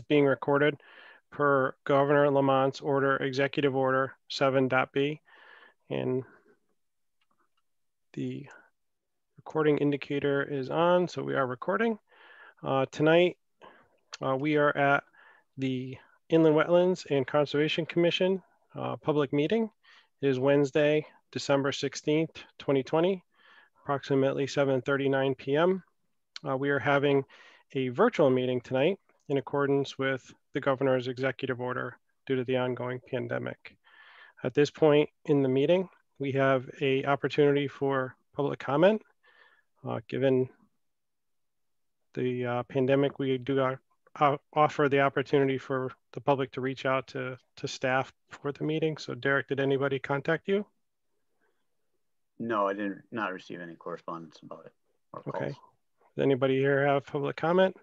being recorded per Governor Lamont's order, Executive Order 7.b. And the recording indicator is on, so we are recording. Uh, tonight, uh, we are at the Inland Wetlands and Conservation Commission uh, public meeting. It is Wednesday, December 16th, 2020, approximately 7.39 p.m. Uh, we are having a virtual meeting tonight in accordance with the governor's executive order due to the ongoing pandemic. At this point in the meeting, we have a opportunity for public comment. Uh, given the uh, pandemic, we do uh, offer the opportunity for the public to reach out to, to staff for the meeting. So Derek, did anybody contact you? No, I did not receive any correspondence about it. Okay. Does anybody here have public comment?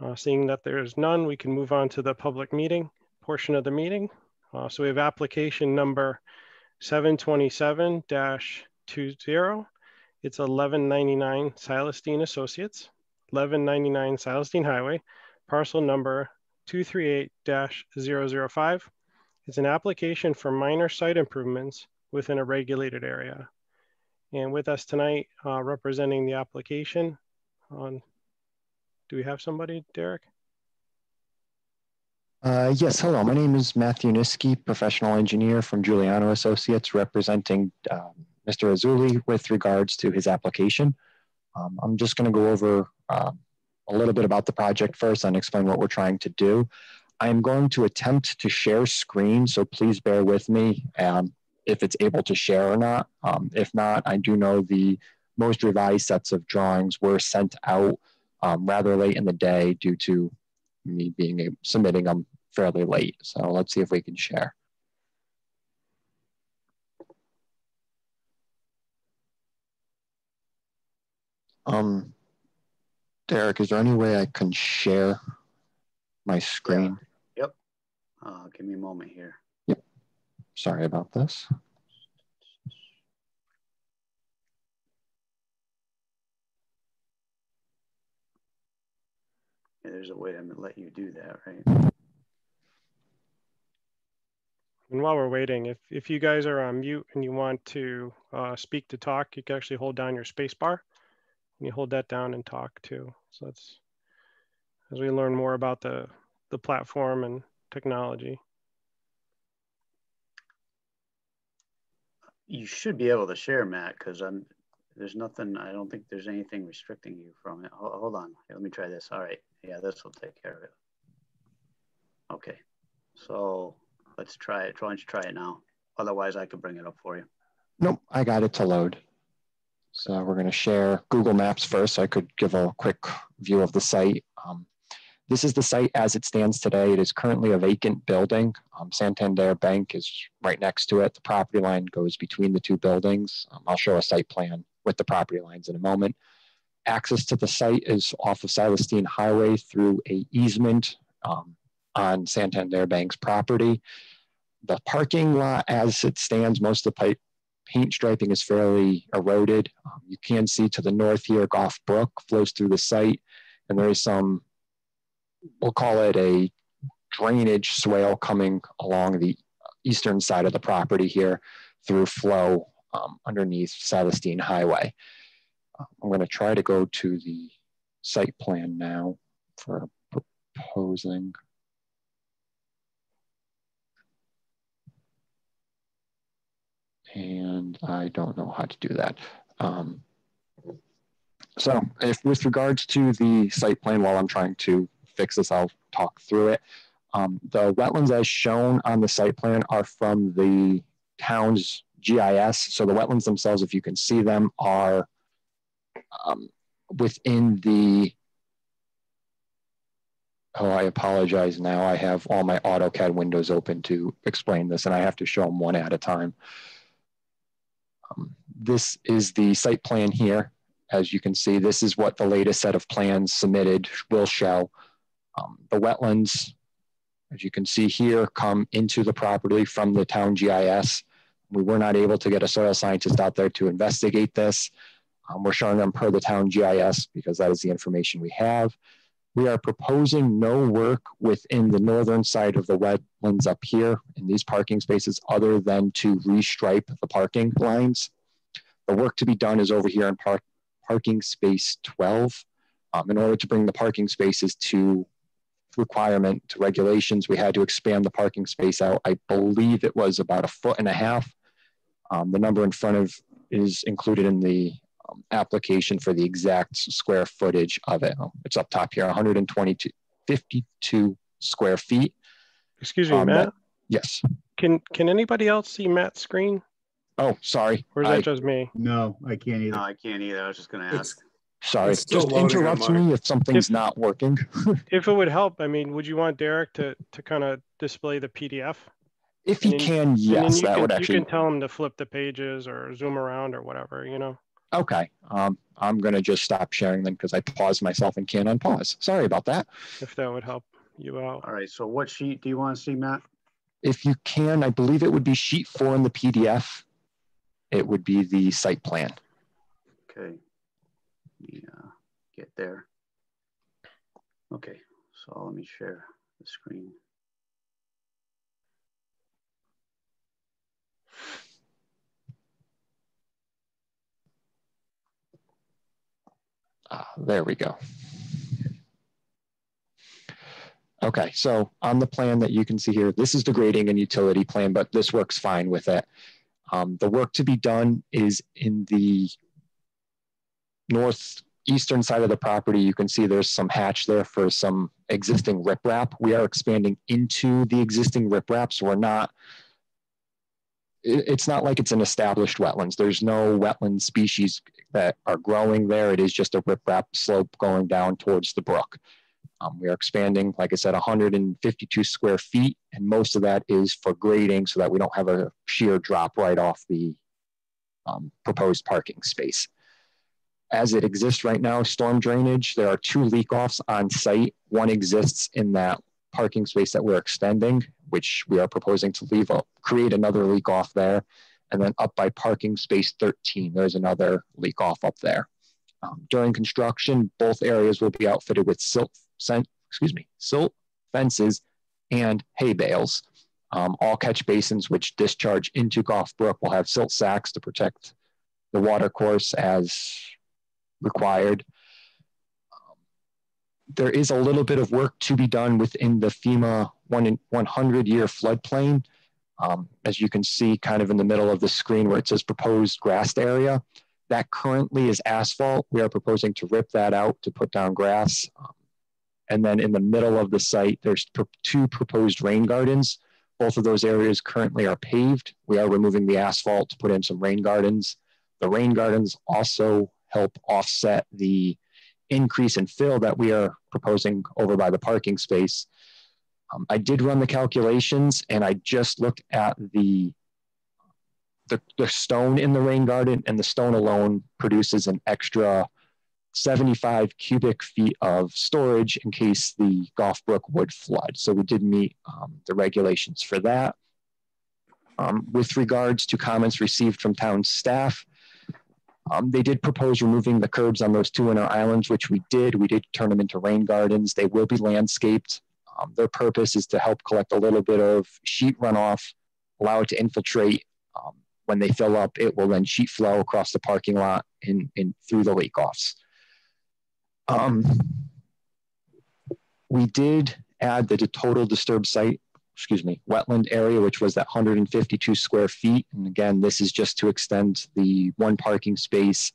Uh, seeing that there's none, we can move on to the public meeting portion of the meeting. Uh, so we have application number 727-20. It's 1199 Silas Deane Associates, 1199 Silas Deane Highway, parcel number 238-005. It's an application for minor site improvements within a regulated area. And with us tonight, uh, representing the application on do we have somebody, Derek? Uh, yes, hello. My name is Matthew Niski, professional engineer from Giuliano Associates, representing um, Mr. Azuli with regards to his application. Um, I'm just going to go over uh, a little bit about the project first and explain what we're trying to do. I'm going to attempt to share screen, so please bear with me um, if it's able to share or not. Um, if not, I do know the most revised sets of drawings were sent out um, rather late in the day due to me being a, submitting them fairly late. So let's see if we can share. Um, Derek, is there any way I can share my screen? Yep. Uh, give me a moment here. Yep. Sorry about this. There's a way to let you do that, right? And while we're waiting, if, if you guys are on mute and you want to uh, speak to talk, you can actually hold down your space bar and you hold that down and talk too. So that's as we learn more about the, the platform and technology. You should be able to share, Matt, because I'm there's nothing, I don't think there's anything restricting you from it. Hold, hold on, let me try this. All right, yeah, this will take care of it. Okay, so let's try it. Why don't you try it now? Otherwise, I could bring it up for you. Nope, I got it to load. So we're going to share Google Maps first. So I could give a quick view of the site. Um, this is the site as it stands today. It is currently a vacant building. Um, Santander Bank is right next to it. The property line goes between the two buildings. Um, I'll show a site plan with the property lines in a moment. Access to the site is off of Silas Deane Highway through a easement um, on Santander Bank's property. The parking lot as it stands, most of the pipe, paint striping is fairly eroded. Um, you can see to the north here, Goff Brook flows through the site, and there is some, we'll call it a drainage swale coming along the eastern side of the property here through flow um, underneath Silas Deane Highway. Uh, I'm going to try to go to the site plan now for proposing. And I don't know how to do that. Um, so if with regards to the site plan, while I'm trying to fix this, I'll talk through it. Um, the wetlands as shown on the site plan are from the town's GIS. So the wetlands themselves, if you can see them, are um, within the, oh, I apologize now. I have all my AutoCAD windows open to explain this and I have to show them one at a time. Um, this is the site plan here. As you can see, this is what the latest set of plans submitted will show. Um, the wetlands, as you can see here, come into the property from the town GIS. We were not able to get a soil scientist out there to investigate this. Um, we're showing them per the town GIS because that is the information we have. We are proposing no work within the northern side of the wetlands up here in these parking spaces other than to restripe the parking lines. The work to be done is over here in park, parking space 12. Um, in order to bring the parking spaces to requirement to regulations, we had to expand the parking space out. I believe it was about a foot and a half. Um, the number in front of is included in the um, application for the exact square footage of it. Oh, it's up top here, 122, 52 square feet. Excuse me, Um, Matt. that- Yes. Can can anybody else see Matt's screen, Oh, sorry. or is I- that just me? No, I can't either. No, either. I can't either. I was just gonna It's, ask. Sorry. It's Just interrupt me if something's If- not working. If it would help, I mean, would you want Derek to to kind of display the PDF? If he then- can, And yes, you that can, would you can tell him to flip the pages or zoom around or whatever, you know. Okay. Um, I'm going to just stop sharing them because I paused myself and can't unpause. Sorry about that. If that would help you out. All right, so what sheet do you want to see, Matt? If you can, I believe it would be sheet four in the PDF. It would be the site plan. Okay. Yeah, get there. Okay, so let me share the screen. Ah, there we go. Okay, so on the plan that you can see here, this is the grading and utility plan, but this works fine with it. Um, the work to be done is in the northeastern side of the property. You can see there's some hatch there for some existing riprap. We are expanding into the existing riprap, so we're not it's not like it's an established wetlands. There's no wetland species that are growing there. It is just a riprap slope going down towards the brook. Um, we are expanding, like I said, 152 square feet, and most of that is for grading so that we don't have a sheer drop right off the um, proposed parking space. As it exists right now, storm drainage, there are two leak offs on site. One exists in that parking space that we're extending, which we are proposing to leave up, create another leak off there. And then up by parking space 13, there's another leak off up there. Um, during construction, both areas will be outfitted with silt, excuse me, silt fences and hay bales. Um, all catch basins which discharge into Goff Brook will have silt sacks to protect the water course as required. There is a little bit of work to be done within the FEMA one in 100 year floodplain. Um, as you can see kind of in the middle of the screen where it says proposed grassed area, that currently is asphalt. We are proposing to rip that out to put down grass. Um, and then in the middle of the site, there's pro- two proposed rain gardens. Both of those areas currently are paved. We are removing the asphalt to put in some rain gardens. The rain gardens also help offset the increase in fill that we are proposing over by the parking space. Um, I did run the calculations and I just looked at the, the, the stone in the rain garden and the stone alone produces an extra 75 cubic feet of storage in case the Goff Brook would flood. So we did meet um, the regulations for that. Um, with regards to comments received from town staff, um, they did propose removing the curbs on those two inner islands, which we did. We did turn them into rain gardens. They will be landscaped. Um, their purpose is to help collect a little bit of sheet runoff, allow it to infiltrate. Um, when they fill up, it will then sheet flow across the parking lot and, and through the leak offs. Um, we did add the total disturbed site, excuse me, wetland area, which was that 152 square feet. And again, this is just to extend the one parking space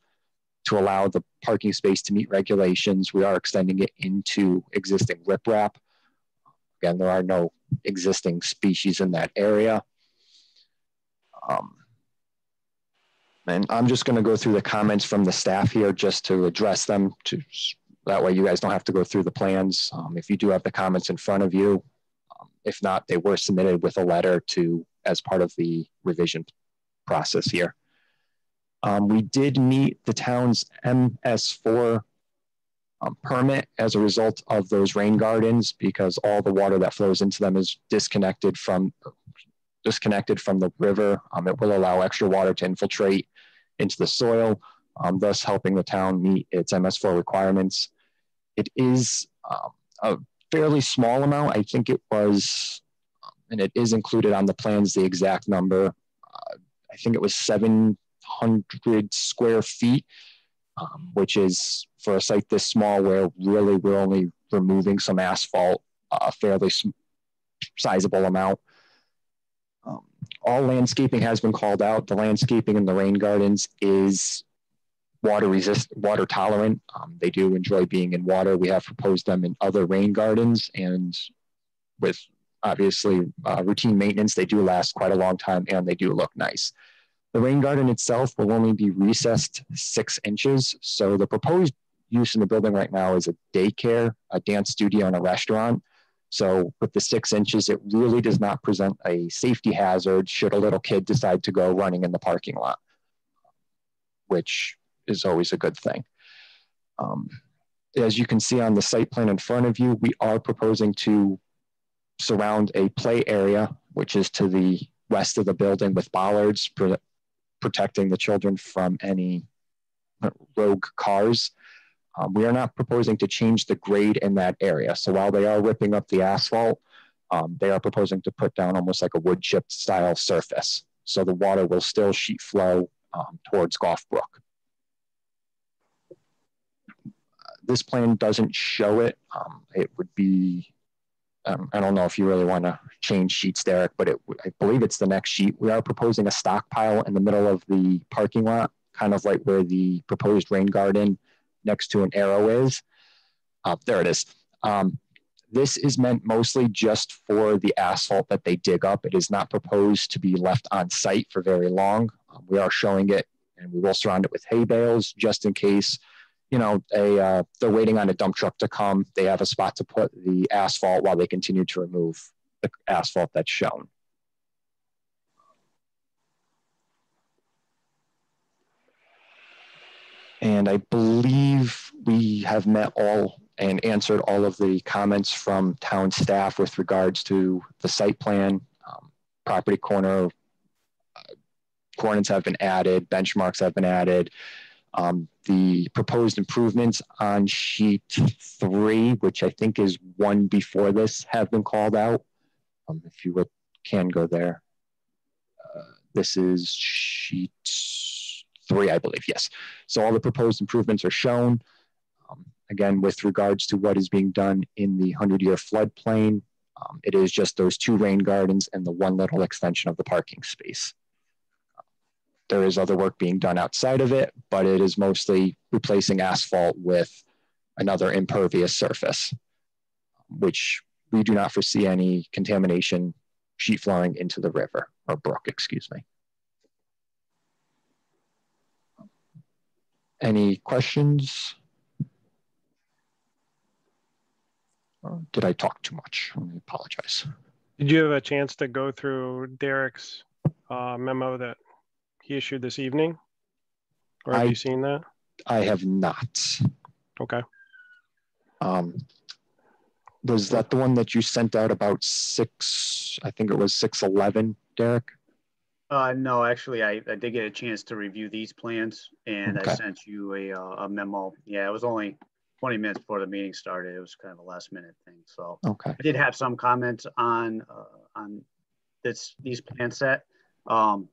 to allow the parking space to meet regulations. We are extending it into existing riprap. Again, there are no existing species in that area. Um, and I'm just going to go through the comments from the staff here just to address them to that way you guys don't have to go through the plans. Um, if you do have the comments in front of you, if not, they were submitted with a letter to as part of the revision process here. Um, we did meet the town's MS4 um, permit as a result of those rain gardens because all the water that flows into them is disconnected from disconnected from the river. Um, it will allow extra water to infiltrate into the soil, um, thus helping the town meet its MS4 requirements. It is um, a fairly small amount. I think it was, and it is included on the plans, the exact number. Uh, I think it was 700 square feet, um, which is for a site this small where really we're only removing some asphalt, a fairly sizable amount. Um, all landscaping has been called out. The landscaping in the rain gardens is water resist, water tolerant. Um, they do enjoy being in water. We have proposed them in other rain gardens, and with obviously uh, routine maintenance, they do last quite a long time and they do look nice. The rain garden itself will only be recessed six inches. So the proposed use in the building right now is a daycare, a dance studio, and a restaurant. So with the six inches, it really does not present a safety hazard should a little kid decide to go running in the parking lot, which is always a good thing. Um, as you can see on the site plan in front of you, we are proposing to surround a play area, which is to the west of the building with bollards protecting the children from any rogue cars. Um, we are not proposing to change the grade in that area. So while they are ripping up the asphalt, um, they are proposing to put down almost like a wood chip style surface. So the water will still sheet flow um, towards Goff Brook. This plan doesn't show it. Um, it would be, um, I don't know if you really want to change sheets, Derek, but it, I believe it's the next sheet. We are proposing a stockpile in the middle of the parking lot, kind of like where the proposed rain garden next to an arrow is. Uh, there it is. Um, this is meant mostly just for the asphalt that they dig up. It is not proposed to be left on site for very long. Um, we are showing it and we will surround it with hay bales just in case, you know, a, uh, they're waiting on a dump truck to come. They have a spot to put the asphalt while they continue to remove the asphalt that's shown. And I believe we have met all and answered all of the comments from town staff with regards to the site plan, um, property corner, uh, coordinates have been added, benchmarks have been added. Um, the proposed improvements on sheet three, which I think is one before this, have been called out. Um, if you would, can go there. Uh, this is sheet three, I believe, yes. So all the proposed improvements are shown. Um, again, with regards to what is being done in the 100-year floodplain, um, it is just those two rain gardens and the one little extension of the parking space. There is other work being done outside of it, but it is mostly replacing asphalt with another impervious surface, which we do not foresee any contamination sheet flowing into the river or brook, excuse me. Any questions? did I talk too much? I apologize. Did you have a chance to go through Derek's uh, memo that he issued this evening? Or have I, you seen that? I have not. Okay. Um, was that the one that you sent out about six? I think it was six eleven, Derek. Uh, no, actually, I, I did get a chance to review these plans and okay. I sent you a, uh, a memo. Yeah, it was only 20 minutes before the meeting started. It was kind of a last minute thing. So okay. I did have some comments on uh, on this these plan set. Um,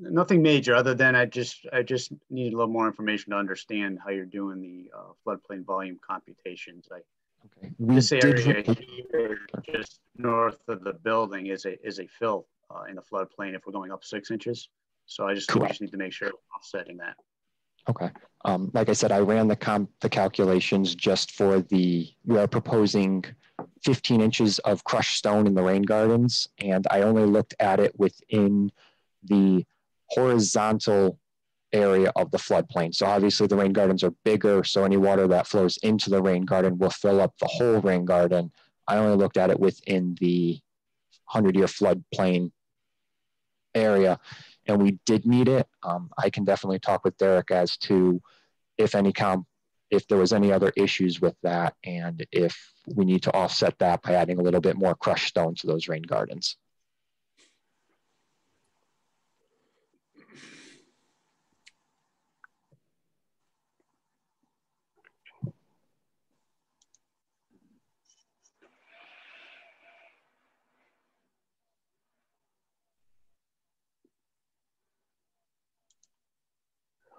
nothing major other than I just I just need a little more information to understand how you're doing the uh, floodplain volume computations. I, okay. this area here, just north of the building, is a is a fill uh, in the floodplain if we're going up six inches. So I just, just need to make sure we're offsetting that. Okay. Um, like I said, I ran the comp the calculations just for the we are proposing 15 inches of crushed stone in the rain gardens, and I only looked at it within the horizontal area of the floodplain. So obviously the rain gardens are bigger, so any water that flows into the rain garden will fill up the whole rain garden. I only looked at it within the 100 year floodplain area and we did need it. Um, I can definitely talk with Derek as to if any comp, if there was any other issues with that and if we need to offset that by adding a little bit more crushed stone to those rain gardens.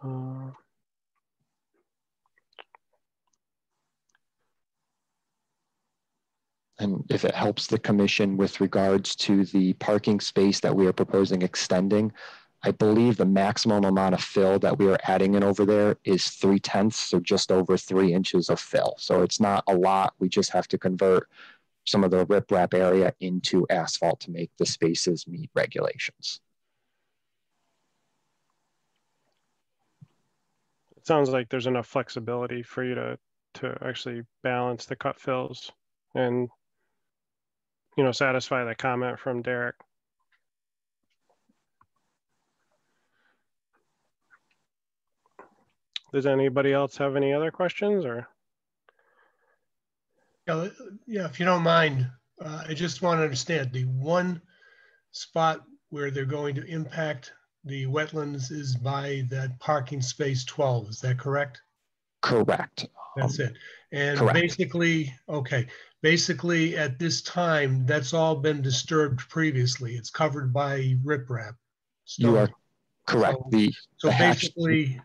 Uh, And if it helps the commission with regards to the parking space that we are proposing extending, I believe the maximum amount of fill that we are adding in over there is three tenths, so just over three inches of fill. So it's not a lot. We just have to convert some of the riprap area into asphalt to make the spaces meet regulations. It sounds like there's enough flexibility for you to to actually balance the cut fills and you know satisfy the comment from Derek. Does anybody else have any other questions or? Yeah, yeah, if you don't mind, uh, I just want to understand the one spot where they're going to impact the wetlands is by that parking space 12. Is that correct? Correct. That's it. And correct. basically, okay, basically at this time, that's all been disturbed previously. It's covered by riprap. You are correct. So- The So the basically,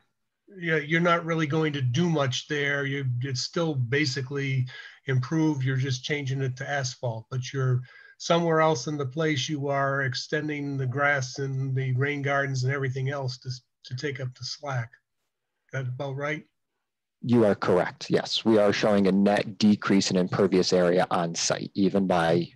yeah, you're not really going to do much there. You, it's still basically improved. You're just changing it to asphalt, but you're somewhere else in the place you are extending the grass and the rain gardens and everything else to, to take up the slack. That about right? You are correct. Yes, we are showing a net decrease in impervious area on site, even by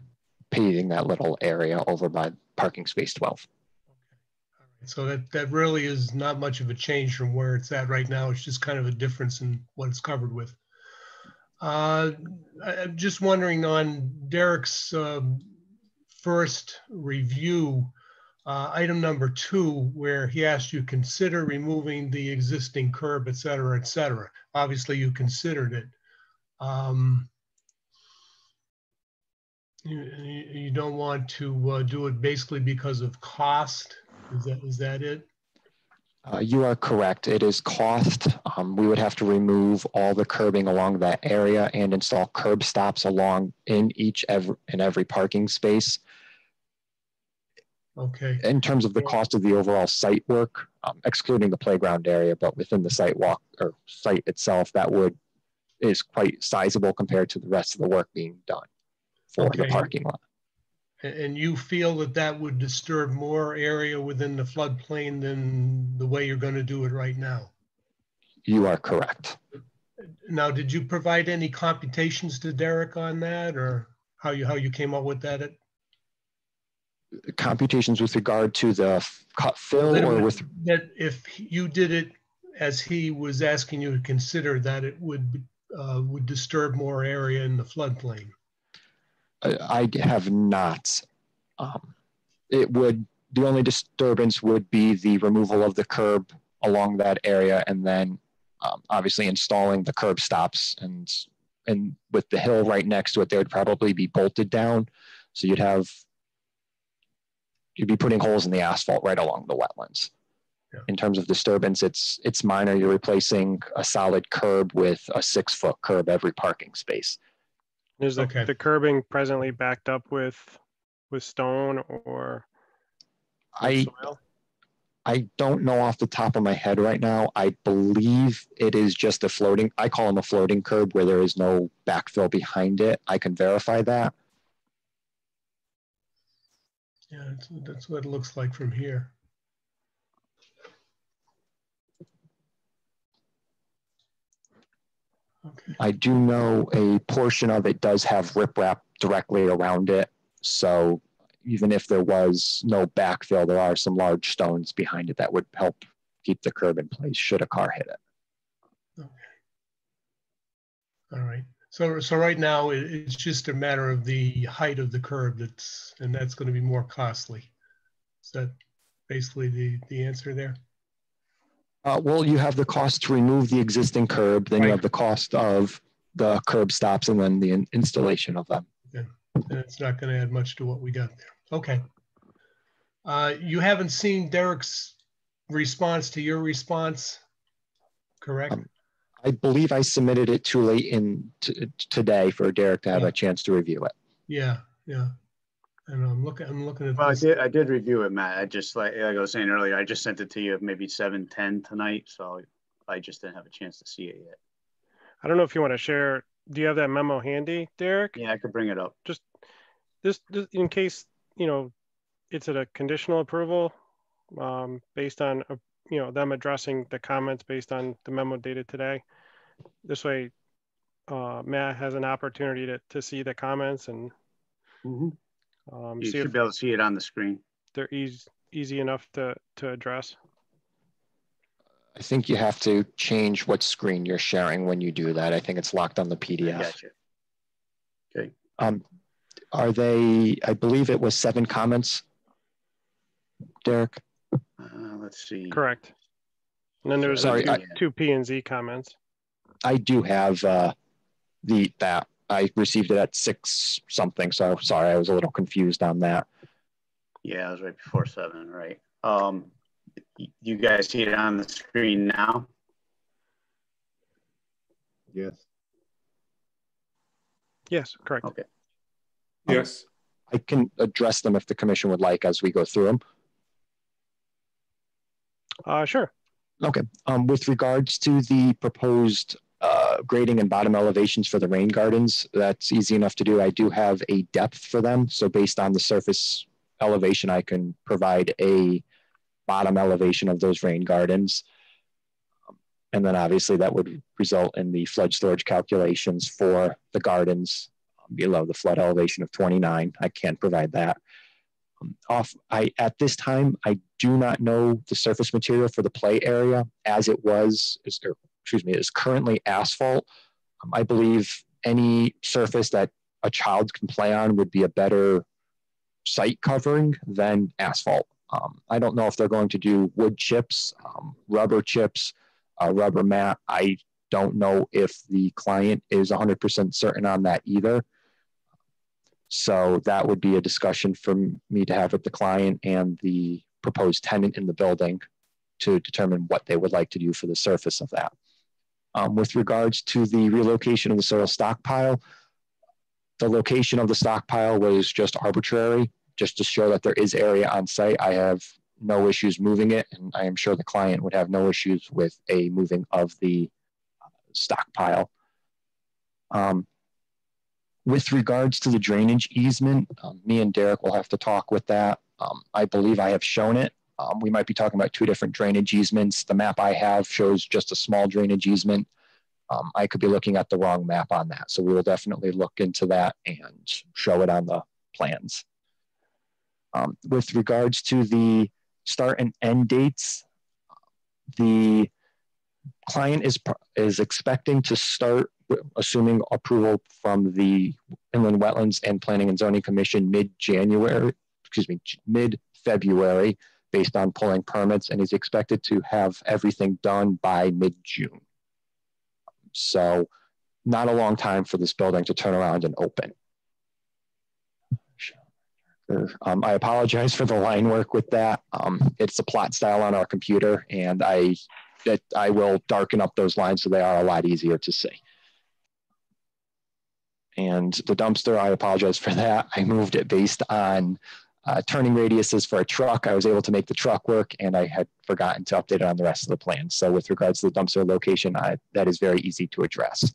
paving that little area over by parking space 12. All right, So that, that really is not much of a change from where it's at right now. It's just kind of a difference in what it's covered with. Uh, I'm just wondering on Derek's um, first review, uh, item number two, where he asked you consider removing the existing curb, et cetera, et cetera. Obviously, you considered it. Um, You, you don't want to uh, do it basically because of cost? Is that, is that it? Uh, you are correct. It is cost. Um, we would have to remove all the curbing along that area and install curb stops along in each every, in every parking space. Okay, In terms of the cost of the overall site work, um, excluding the playground area, but within the site walk or site itself, that would is quite sizable compared to the rest of the work being done for the parking lot. And you feel that that would disturb more area within the floodplain than the way you're going to do it right now? You are correct. Now, did you provide any computations to Derek on that or how you, how you came up with that? Computations with regard to the cut fill or with That if you did it as he was asking you to consider that it would, uh, would disturb more area in the floodplain? I I have not. Um, it would, the only disturbance would be the removal of the curb along that area and then um, obviously installing the curb stops and, and with the hill right next to it, they would probably be bolted down. So you'd have, you'd be putting holes in the asphalt right along the wetlands. Yeah. In terms of disturbance, it's, it's minor. You're replacing a solid curb with a six foot curb every parking space. Is the, Okay. the curbing presently backed up with with stone or with I, soil? I don't know off the top of my head right now. I believe it is just a floating, I call them a floating curb where there is no backfill behind it. I can verify that. Yeah, that's, that's what it looks like from here. Okay, I do know a portion of it does have riprap directly around it. So even if there was no backfill, there are some large stones behind it that would help keep the curb in place should a car hit it. Okay. all right. So, so right now, it's just a matter of the height of the curb that's, and that's going to be more costly. Is that basically the, the answer there? Uh, well, you have the cost to remove the existing curb, then you have the cost of the curb stops and then the in- installation of them. And it's not going to add much to what we got there. Okay. Uh, you haven't seen Derek's response to your response, correct? Um, I believe I submitted it too late in t- today for Derek to have Yeah. a chance to review it. Yeah, yeah. And I'm looking, I'm looking at Well, I did, I did review it, Matt. I just like, like I was saying earlier, I just sent it to you at maybe seven, ten tonight, so I just didn't have a chance to see it yet. I don't know if you want to share. Do you have that memo handy, Derek? Yeah, I could bring it up. This, this in case you know it's at a conditional approval um, based on uh, you know them addressing the comments based on the memo dated today. This way, uh, Matt has an opportunity to to see the comments and um, You see if should be able to see it on the screen. they're easy easy enough to to address. I think you have to change what screen you're sharing when you do that. I think it's locked on the I PDF. Gotcha. Um, are they, I believe it was seven comments. Derek, let's see. Correct. And then there's Sorry, two, I- two P and Z comments. I do have uh, the, that, I received it at six something, so sorry, I was a little confused on that. Yeah, it was right before seven, right? Um, you guys see it on the screen now? Yes. Yes, correct. Okay. Yes. I can address them if the commission would like as we go through them. Uh, sure. Okay. Um, with regards to the proposed uh, grading and bottom elevations for the rain gardens, that's easy enough to do. I do have a depth for them. So based on the surface elevation, I can provide a bottom elevation of those rain gardens. And then obviously that would result in the flood storage calculations for the gardens below the flood elevation of 29. I can provide that. Off, I, at this time, I do not know the surface material for the play area as it was, is, or, excuse me, is currently asphalt. Um, I believe any surface that a child can play on would be a better site covering than asphalt. Um, I don't know if they're going to do wood chips, um, rubber chips, uh, rubber mat. I don't know if the client is 100% certain on that either. So that would be a discussion for me to have with the client and the proposed tenant in the building to determine what they would like to do for the surface of that. Um, with regards to the relocation of the soil stockpile, the location of the stockpile was just arbitrary, just to show that there is area on site. I have no issues moving it, and I am sure the client would have no issues with a moving of the stockpile. Um, with regards to the drainage easement, um, me and Derek will have to talk with that. Um, I believe I have shown it. Um, we might be talking about two different drainage easements. The map I have shows just a small drainage easement. Um, I could be looking at the wrong map on that. So we will definitely look into that and show it on the plans. Um, with regards to the start and end dates, the client is, is expecting to start assuming approval from the Inland Wetlands and Planning and Zoning Commission mid-January, excuse me, mid-February, based on pulling permits, and he's expected to have everything done by mid-June. So not a long time for this building to turn around and open. Um, I apologize for the line work with that. Um, it's a plot style on our computer, and I that I will darken up those lines so they are a lot easier to see. And the dumpster, I apologize for that. I moved it based on uh, turning radiuses for a truck. I was able to make the truck work and I had forgotten to update it on the rest of the plan. So with regards to the dumpster location, I, that is very easy to address.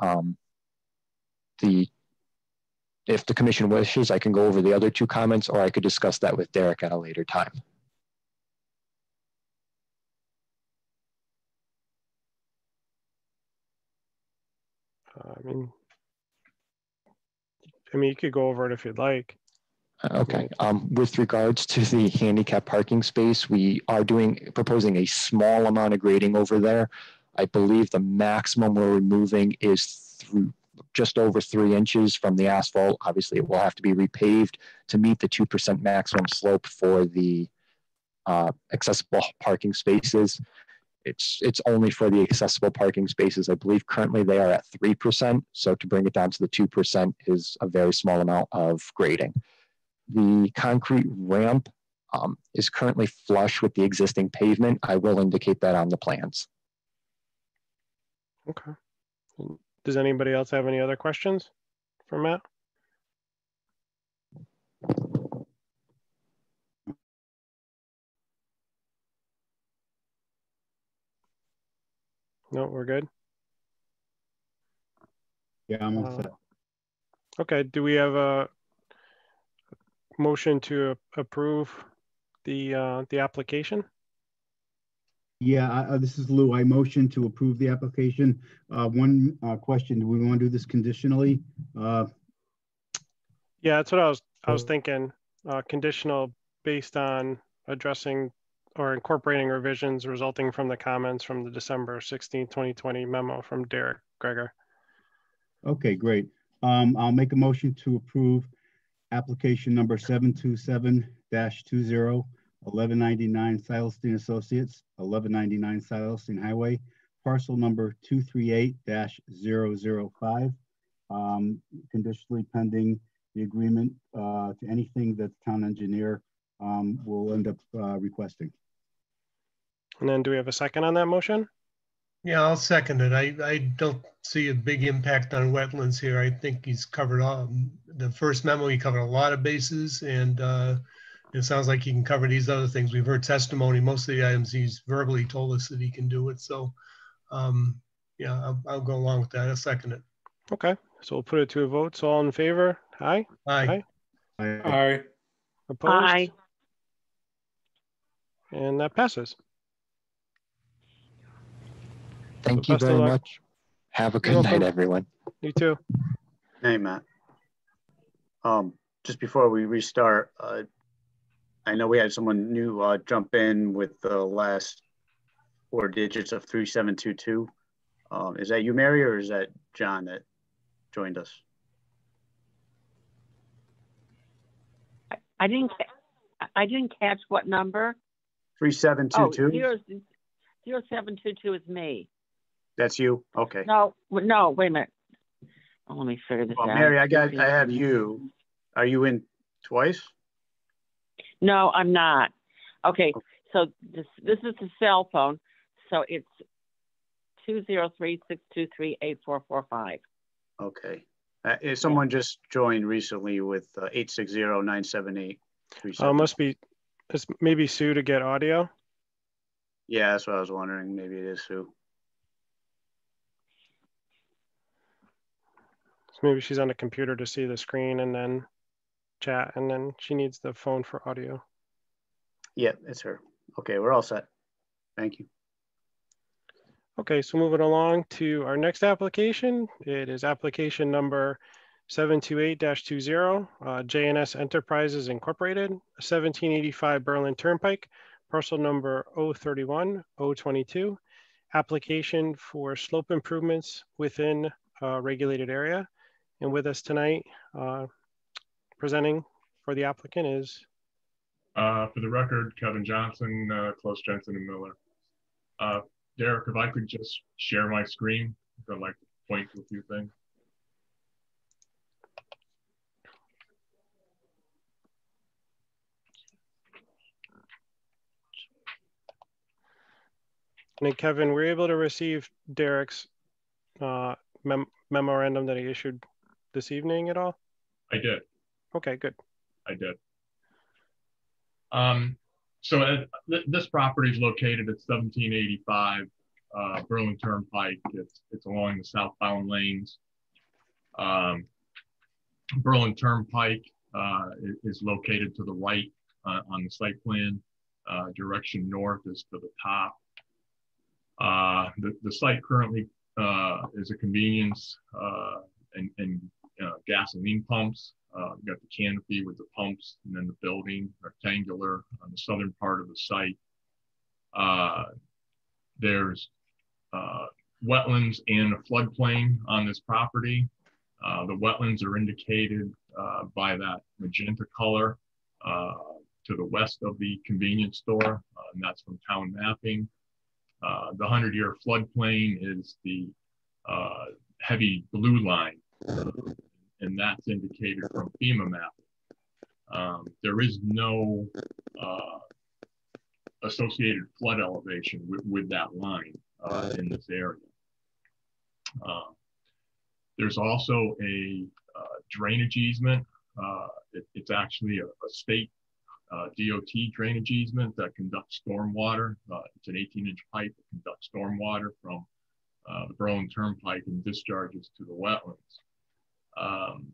Um, the, if the commission wishes, I can go over the other two comments or I could discuss that with Derek at a later time. I mean, I mean, you could go over it if you'd like. Okay. Um, with regards to the handicap parking space, we are doing proposing a small amount of grading over there. I believe the maximum we're removing is through just over three inches from the asphalt. Obviously, it will have to be repaved to meet the two percent maximum slope for the uh, accessible parking spaces. It's it's only for the accessible parking spaces. I believe currently they are at three percent. So to bring it down to the two percent is a very small amount of grading. The concrete ramp um, is currently flush with the existing pavement. I will indicate that on the plans. Okay. Does anybody else have any other questions for Matt? No, we're good. Yeah, I'm all Uh, set. Okay, do we have a motion to approve the, uh, the application? Yeah, uh, this is Lou. I motion to approve the application. Uh, one, uh, question, do we want to do this conditionally? Uh, Yeah, that's what I was, I was thinking, uh, conditional based on addressing or incorporating revisions resulting from the comments from the December sixteenth, twenty twenty memo from Derek Greger. okay, great. Um, I'll make a motion to approve application number seven two seven dash two zero, eleven ninety-nine Silas Deane Associates, eleven ninety-nine Silas Deane Highway, parcel number two three eight dash zero zero five. Um, conditionally pending the agreement, uh, to anything that the town engineer, um, will end up, uh, requesting. And then do we have a second on that motion? Yeah, I'll second it. I, I don't see a big impact on wetlands here. I think he's covered all, the first memo, he covered a lot of bases and uh, it sounds like he can cover these other things. We've heard testimony, most of the items he's verbally told us that he can do it. So, um, yeah, I'll, I'll go along with that. I'll second it. Okay, so we'll put it to a vote. So all in favor? Aye? Aye. Aye. Aye. Opposed? Aye. And that passes. Thank you best very much. Have a You're good night, welcome. everyone. You too. Hey, Matt. Um, just before we restart, uh, I know we had someone new, uh, jump in with the last four digits of three seven two two. Um, is that you, Mary, or is that John that joined us? I didn't, ca- I didn't catch what number. Three seven two Oh, two? zero, zero seven two two is me. That's you? Okay. No, w- no, wait a minute. Oh, let me figure this Well, out. Mary, I got, I have you. Are you in twice? No, I'm not. Okay, so this, this is the cell phone. So it's two zero three six two three eight four four five. Okay. Uh, if someone just joined recently with uh, eight six zero nine seven eight three Uh, seven. must be, it's maybe Sue to get audio. Yeah, that's what I was wondering. Maybe it is Sue. So maybe she's on the computer to see the screen and then chat, and then she needs the phone for audio. Yeah, it's her. Okay, we're all set. Thank you. Okay, so moving along to our next application. It is application number 728-20, uh, JNS Enterprises Incorporated, 1785 Berlin Turnpike, parcel number 031, 022. Application for slope improvements within a regulated area. And with us tonight, uh, presenting for the applicant is, Uh, for the record, Kevin Johnson, uh, Close Jensen and Miller. Uh, Derek, if I could just share my screen, I'd like to point to a few things. and Kevin, we're able to receive Derek's uh, mem- memorandum that he issued this evening at all? I did. Okay, good. I did. Um, so uh, th- this property is located at 1785 uh, Berlin Turnpike. It's, it's along the southbound lanes. Um, Berlin Turnpike uh, is located to the right uh, on the site plan. Uh, direction north is to the top. Uh, the, the site currently uh, is a convenience uh, and, and uh, gasoline pumps. Uh, we've got the canopy with the pumps and then the building rectangular on the southern part of the site. Uh, there's uh, wetlands and a floodplain on this property. Uh, the wetlands are indicated uh, by that magenta color to the west of the convenience store, and that's from town mapping. The 100 year floodplain is the heavy blue line and that's indicated from FEMA map. Um, there is no uh, associated flood elevation with, with that line uh, in this area. Uh, there's also a uh, drainage easement. Uh, it, it's actually a, a state uh, DOT drainage easement that conducts stormwater. It's an 18 inch pipe that conducts stormwater from the Berlin Turnpike and discharges to the wetlands. Um,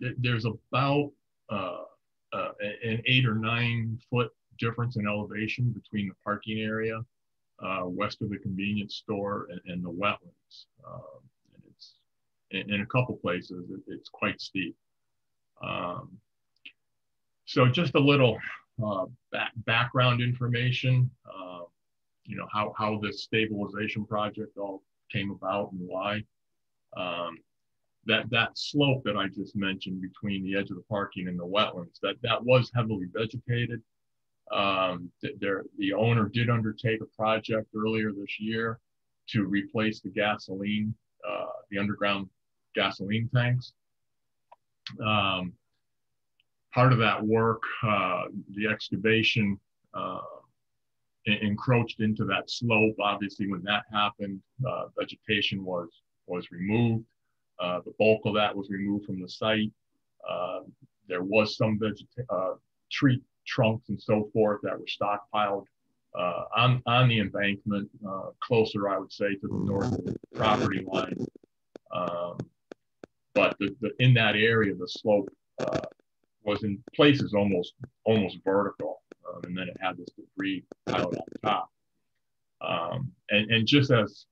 th there's about uh, uh, an eight or nine foot difference in elevation between the parking area uh, west of the convenience store and, and the wetlands. Um, and it's in, in, a couple places it, it's quite steep. Um, so just a little uh, back, background information, uh, you know, how, how this stabilization project all came about and why. Um, that, that slope that I just mentioned between the edge of the parking and the wetlands, that, that was heavily vegetated. Um, there, the owner did undertake a project earlier this year to replace the gasoline, uh, the underground gasoline tanks. Um, part of that work, uh, the excavation uh, encroached into that slope. Obviously, when that happened, uh, vegetation was was removed. Uh, the bulk of that was removed from the site. Uh, there was some vegeta- uh, tree trunks and so forth that were stockpiled uh, on, on the embankment, uh, closer, I would say, to the north property line. Um, but the, the, in that area, the slope uh, was in places almost almost vertical, um, and then it had this debris piled on top. Um, and, and just as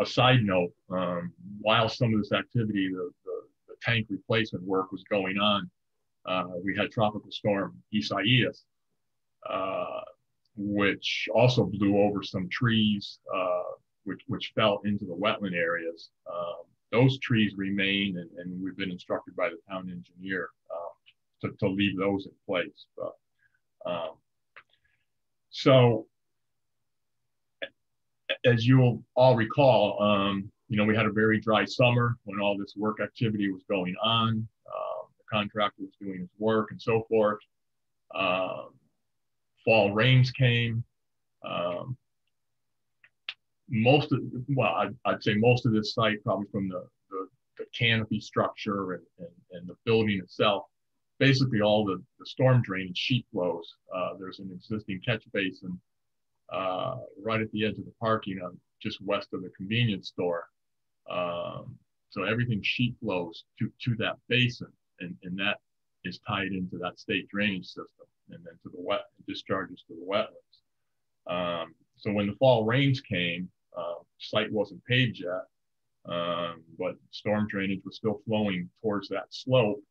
a, side note, um, while some of this activity, the, the, the tank replacement work was going on, uh, we had tropical storm Isaias, uh, which also blew over some trees, uh, which, which fell into the wetland areas. Um, those trees remain, and, and, we've been instructed by the town engineer to, to leave those in place. But, um, so, as you'll all recall, um, you know, we had a very dry summer when all this work activity was going on The contractor was doing his work and so forth. Um, fall rains came. Um, most of, well, I'd, I'd, say most of this site, probably from the, the, the canopy structure and, and, and, the building itself, basically all the, the storm drainage sheet flows. Uh, there's an existing catch basin uh, right at the edge of the parking, on just west of the convenience store. Um, so everything sheet flows to, to that basin and, and that is tied into that state drainage system and then to the wet discharges to the wetlands. Um, so when the fall rains came, uh, site wasn't paved yet, um, but storm drainage was still flowing towards that slope.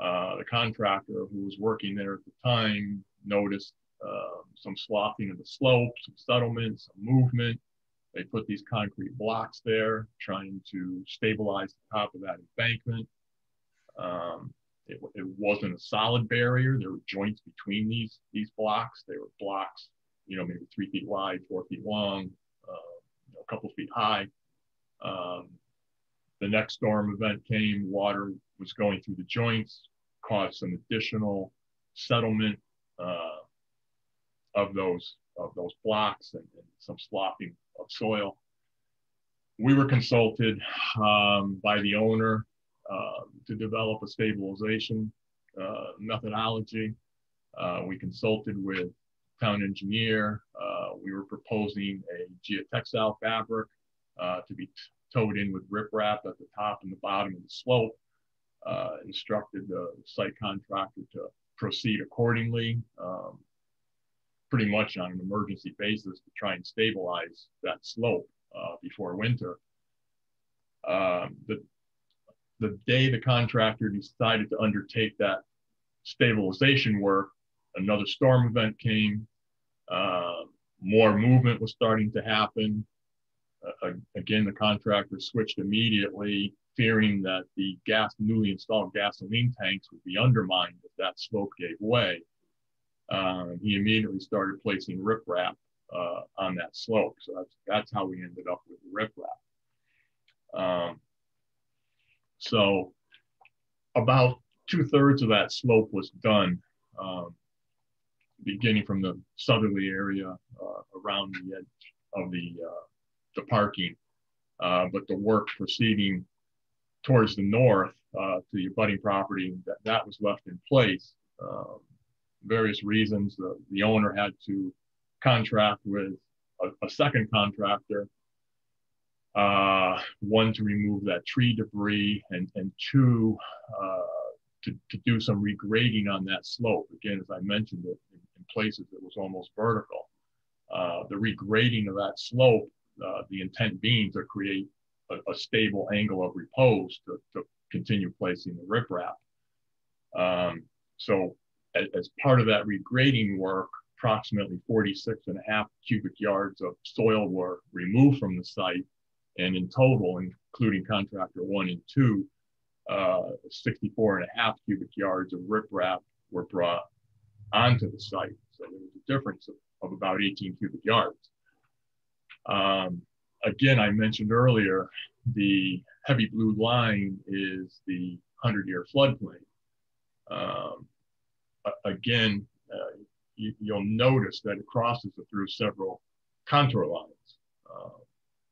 Uh, the contractor who was working there at the time noticed uh, some sloughing of the slope, some settlement, some movement. They put these concrete blocks there, trying to stabilize the top of that embankment. Um, it, it, wasn't a solid barrier. There were joints between these these blocks. They were blocks, you know, maybe three feet wide, four feet long, uh, you know, a couple feet high. Um, the next storm event came. Water was going through the joints, caused some additional settlement uh, of those of those blocks and, and, some sloughing of soil. We were consulted um, by the owner um, to develop a stabilization uh, methodology. Uh, we consulted with town engineer. Uh, we were proposing a geotextile fabric to be toed in with riprap at the top and the bottom of the slope. instructed the site contractor to proceed accordingly, um, pretty much on an emergency basis to try and stabilize that slope uh, before winter. Um, the, the day the contractor decided to undertake that stabilization work, another storm event came. Uh, more movement was starting to happen. Uh, again, the contractor switched immediately, fearing that the gas newly installed gasoline tanks would be undermined if that slope gave way. Uh, he immediately started placing riprap uh, on that slope. So that's that's how we ended up with riprap. Um, so about two thirds of that slope was done, um, beginning from the southerly area uh, around the edge of the, uh, the parking. Uh, but the work proceeding towards the north uh, to the abutting property, that, that was left in place. Um, various reasons, the, the owner had to contract with a, a second contractor Uh, one to remove that tree debris, and and two uh, to to do some regrading on that slope. Again, as I mentioned, it in, places it was almost vertical. Uh, the regrading of that slope, uh, the intent being to create a, a, stable angle of repose to, to continue placing the riprap. Um, so as, as, part of that regrading work, approximately 46 and a half cubic yards of soil were removed from the site. And in total, including contractor one and two, uh, 64 and a half cubic yards of riprap were brought onto the site. So there was a difference of, of about 18 cubic yards. Um, again, I mentioned earlier, the heavy blue line is the 100 year floodplain. Um, again, uh, you, will notice that it crosses through several contour lines. Uh,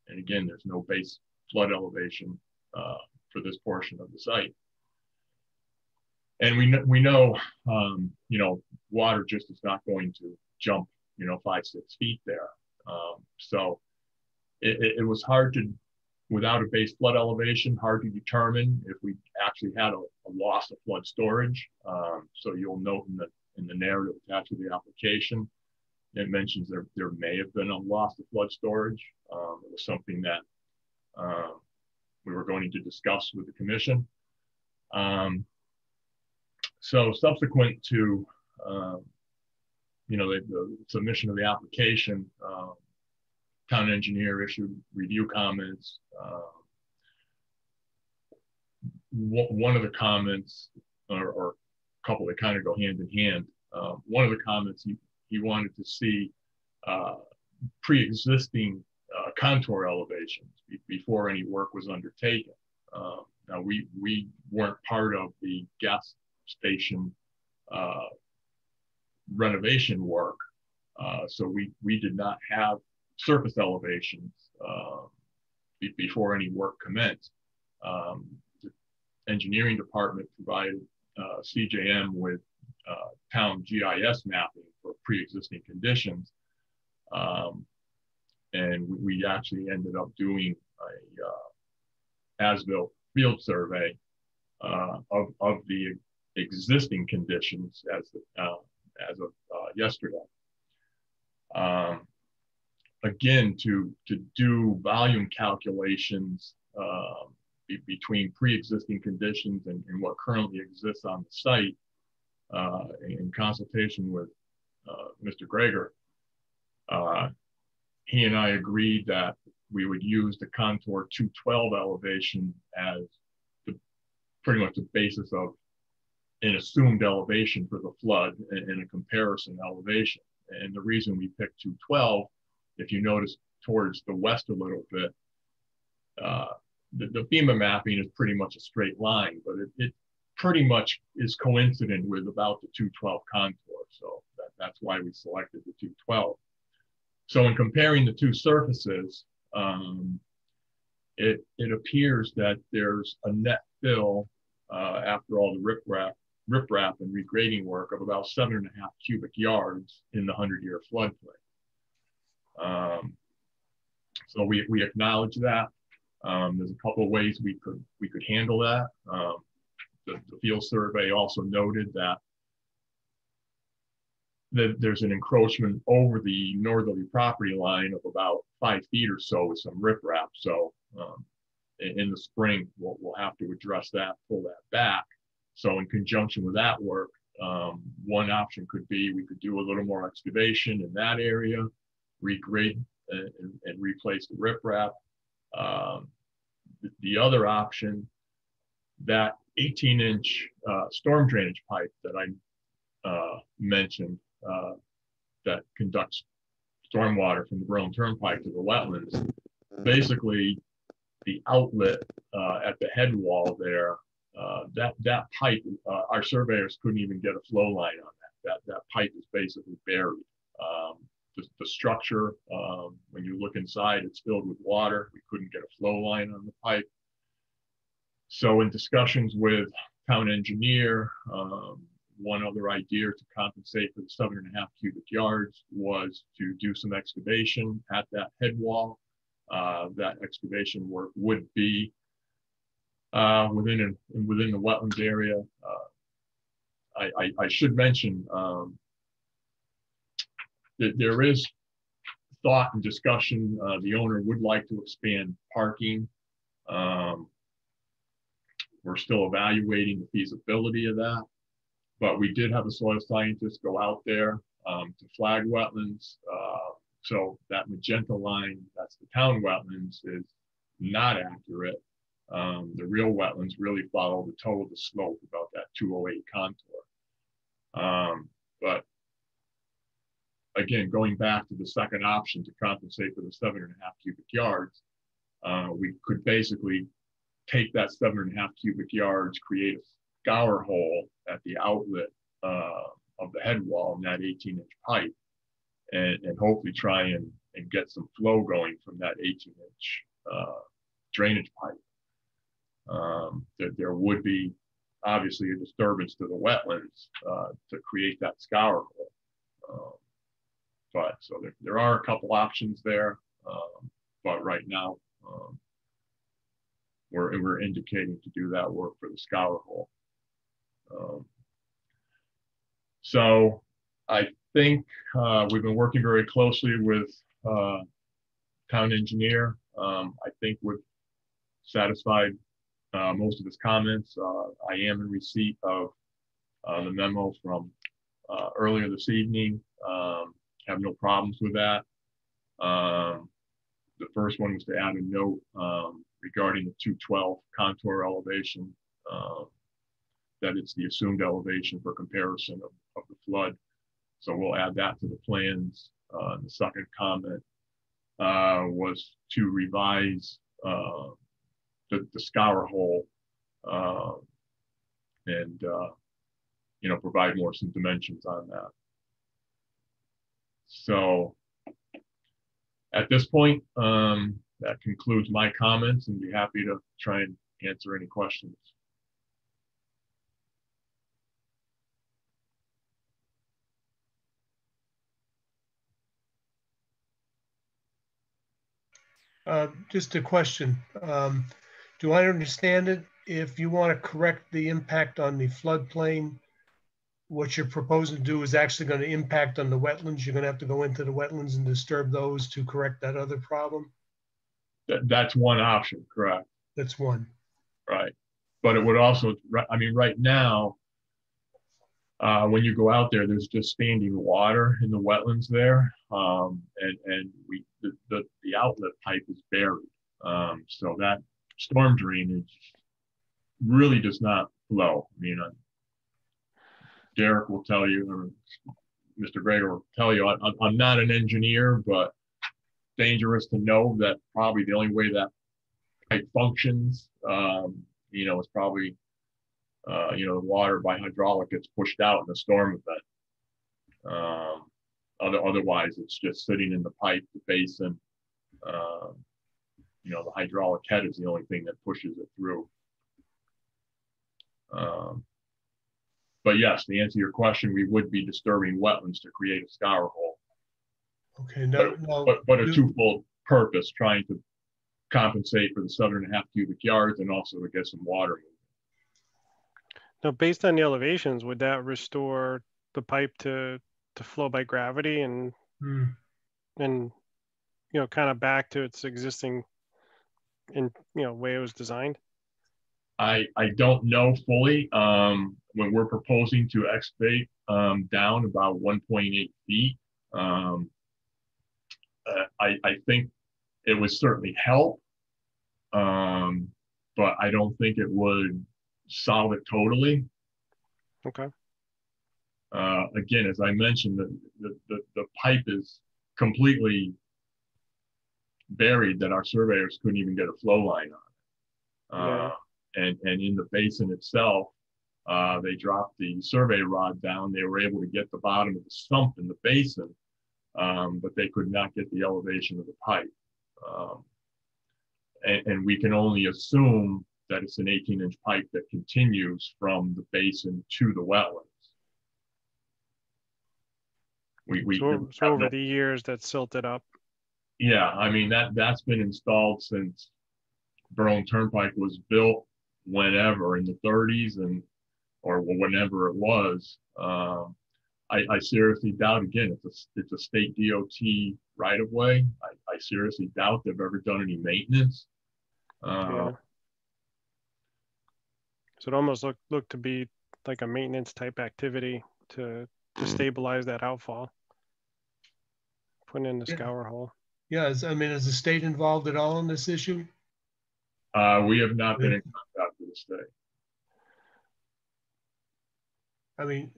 and again, there's no base flood elevation uh, for this portion of the site. And we, we know, um, you know, water just is not going to jump, you know, five, six feet there. Um, so it, it, was hard to, without a base flood elevation, hard to determine if we actually had a, a loss of flood storage. Um, so you'll note in the, in the narrative attached to the application, it mentions there, there may have been a loss of flood storage. Um, it was something that uh, we were going to discuss with the commission. Um, so subsequent to, uh, you know, the, the, submission of the application, uh, town engineer issued review comments. Uh, one of the comments, or, or, a couple that kind of go hand in hand, uh, one of the comments he, he wanted to see uh, pre-existing uh, contour elevations be before any work was undertaken. Um, now we we weren't part of the gas station uh, renovation work, uh, so we we did not have surface elevations uh, be before any work commenced. Um, the engineering department provided uh, CJM with uh, town GIS mapping for pre-existing conditions. Um, and we, actually ended up doing a uh, as-built field survey uh, of, of the existing conditions as, uh, as of uh, yesterday. Um, again, to, to do volume calculations um, be, between pre-existing conditions and, and, what currently exists on the site uh, in consultation with uh, Mr. Greger, uh, he and I agreed that we would use the contour 212 elevation as the, pretty much the basis of an assumed elevation for the flood and, and a comparison elevation. And the reason we picked 212 if you notice towards the west a little bit, uh, the, the FEMA mapping is pretty much a straight line, but it, it pretty much is coincident with about the 212 contour. So that, that's why we selected the 212. So in comparing the two surfaces, um, it, it appears that there's a net fill uh, after all the riprap, riprap and regrading work of about seven and a half cubic yards in the 100 year floodplain. Um, so we, we acknowledge that. Um, there's a couple ways we could we could handle that. Um, the, the, field survey also noted that, that there's an encroachment over the northerly property line of about five feet or so with some riprap. So um, in, in, the spring, we'll, we'll have to address that, pull that back. So in conjunction with that work, um, one option could be we could do a little more excavation in that area regrade and, and replace the riprap. Um, the, the, other option, that 18 inch uh, storm drainage pipe that I uh, mentioned uh, that conducts stormwater from the Berlin Turnpike to the wetlands, basically the outlet uh, at the head wall there, uh, that, that pipe, uh, our surveyors couldn't even get a flow line on that. That, that pipe is basically buried. Um, the, the structure. Um, when you look inside, it's filled with water. We couldn't get a flow line on the pipe. So in discussions with town engineer, um, one other idea to compensate for the seven and a half cubic yards was to do some excavation at that head wall uh, that excavation work would be uh, within within the wetlands area. Uh, I, I, I, should mention um, that there is thought and discussion. Uh, the owner would like to expand parking. Um, we're still evaluating the feasibility of that, but we did have a soil scientist go out there um, to flag wetlands. Uh, so that magenta line, that's the town wetlands, is not accurate. Um, the real wetlands really follow the toe of the slope about that 208 contour. Um, but again, going back to the second option to compensate for the seven and a half cubic yards, uh, we could basically take that seven and a half cubic yards, create a scour hole at the outlet uh, of the head wall in that 18 inch pipe, and, and hopefully try and, and get some flow going from that 18 inch uh, drainage pipe. Um, that there would be obviously a disturbance to the wetlands uh, to create that scour hole. But so there, there are a couple options there, um, but right now um, we're, we're indicating to do that work for the scour hole. Um, so I think uh, we've been working very closely with uh, town engineer. Um, I think we've satisfied uh, most of his comments. Uh, I am in receipt of uh, the memo from uh, earlier this evening. Um, have no problems with that. Um, the first one was to add a note um, regarding the 212 contour elevation, uh, that it's the assumed elevation for comparison of, of the flood. So we'll add that to the plans. Uh, the second comment uh, was to revise uh, the, the scour hole uh, and, uh, you know, provide more some dimensions on that. So at this point, um, that concludes my comments and be happy to try and answer any questions. Uh, just a question. Um, do I understand it? If you want to correct the impact on the floodplain, what you're proposing to do is actually going to impact on the wetlands. You're going to have to go into the wetlands and disturb those to correct that other problem. That, that's one option, correct? That's one. Right. But it would also, I mean, right now, uh, when you go out there, there's just standing water in the wetlands there, um, and and we the, the, the outlet pipe is buried, um, so that storm drainage really does not flow. I mean, Derek will tell you, or Mr. Gregor will tell you, I, I'm not an engineer, but dangerous to know that probably the only way that pipe functions, um, you know, is probably uh, you know, the water by hydraulic gets pushed out in a storm event. Um, other, otherwise, it's just sitting in the pipe, the basin. Um, you know, the hydraulic head is the only thing that pushes it through. Um, but yes, to answer your question, we would be disturbing wetlands to create a scour hole. Okay, no, but, no. but, but a twofold purpose, trying to compensate for the seven and a half cubic yards and also to get some water now, based on the elevations, would that restore the pipe to to flow by gravity and Mm. and you know kind of back to its existing in you know way it was designed? I I don't know fully. Um, when we're proposing to excavate um, down about 1.8 feet, um, uh, I I think it would certainly help, um, but I don't think it would solve it totally. Okay. Uh, again, as I mentioned, the, the, the, the, pipe is completely buried that our surveyors couldn't even get a flow line on. Uh, yeah. And, and in the basin itself, uh, they dropped the survey rod down. They were able to get the bottom of the stump in the basin, um, but they could not get the elevation of the pipe. Um, and, and, we can only assume that it's an 18 inch pipe that continues from the basin to the wetlands. We, we so, so over no, the years that silted up. Yeah, I mean, that, that's been installed since Berlin Turnpike was built whenever in the thirties and, or whenever it was. Um, I, I seriously doubt, again, it's a, it's a state DOT right of way. I, I seriously doubt they've ever done any maintenance. Uh, Yeah. So it almost looked looked to be like a maintenance type activity to to stabilize that outfall. Putting in the Yeah. scour hole. Yeah, I mean, is the state involved at all in this issue? Uh, we have not been in contact with the state. I mean,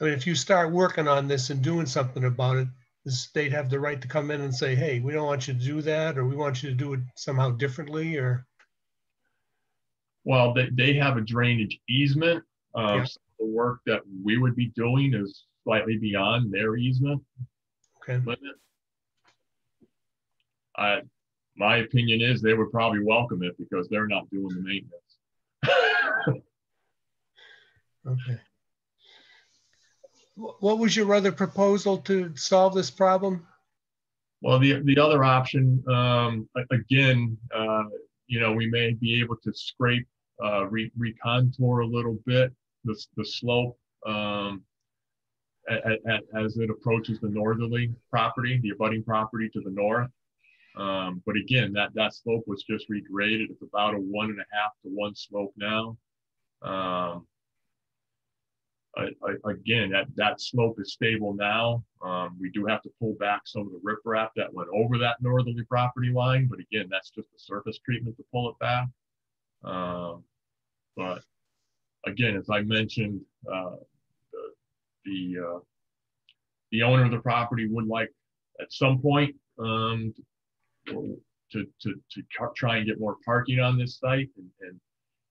I mean, if you start working on this and doing something about it, the state have the right to come in and say, hey, we don't want you to do that, or we want you to do it somehow differently, or, Well, they, they have a drainage easement. Um, Yeah. so The work that we would be doing is slightly beyond their easement okay, limit. I, my opinion is they would probably welcome it because they're not doing the maintenance. okay. What was your other proposal to solve this problem? Well, the, the other option, um, again, uh, you know, we may be able to scrape, uh, re, recontour a little bit, the, the slope, um, a- a- a- as it approaches the northerly property, the abutting property to the north. Um, but again, that, that slope was just regraded. It's about a one and a half to one slope now. Um, I, I, again, that, that slope is stable now. Um, we do have to pull back some of the riprap that went over that northerly property line, but again, that's just a surface treatment to pull it back. Um, but again, as I mentioned, uh, the, the, uh, the owner of the property would like at some point, um, to, to, to tr- try and get more parking on this site and, and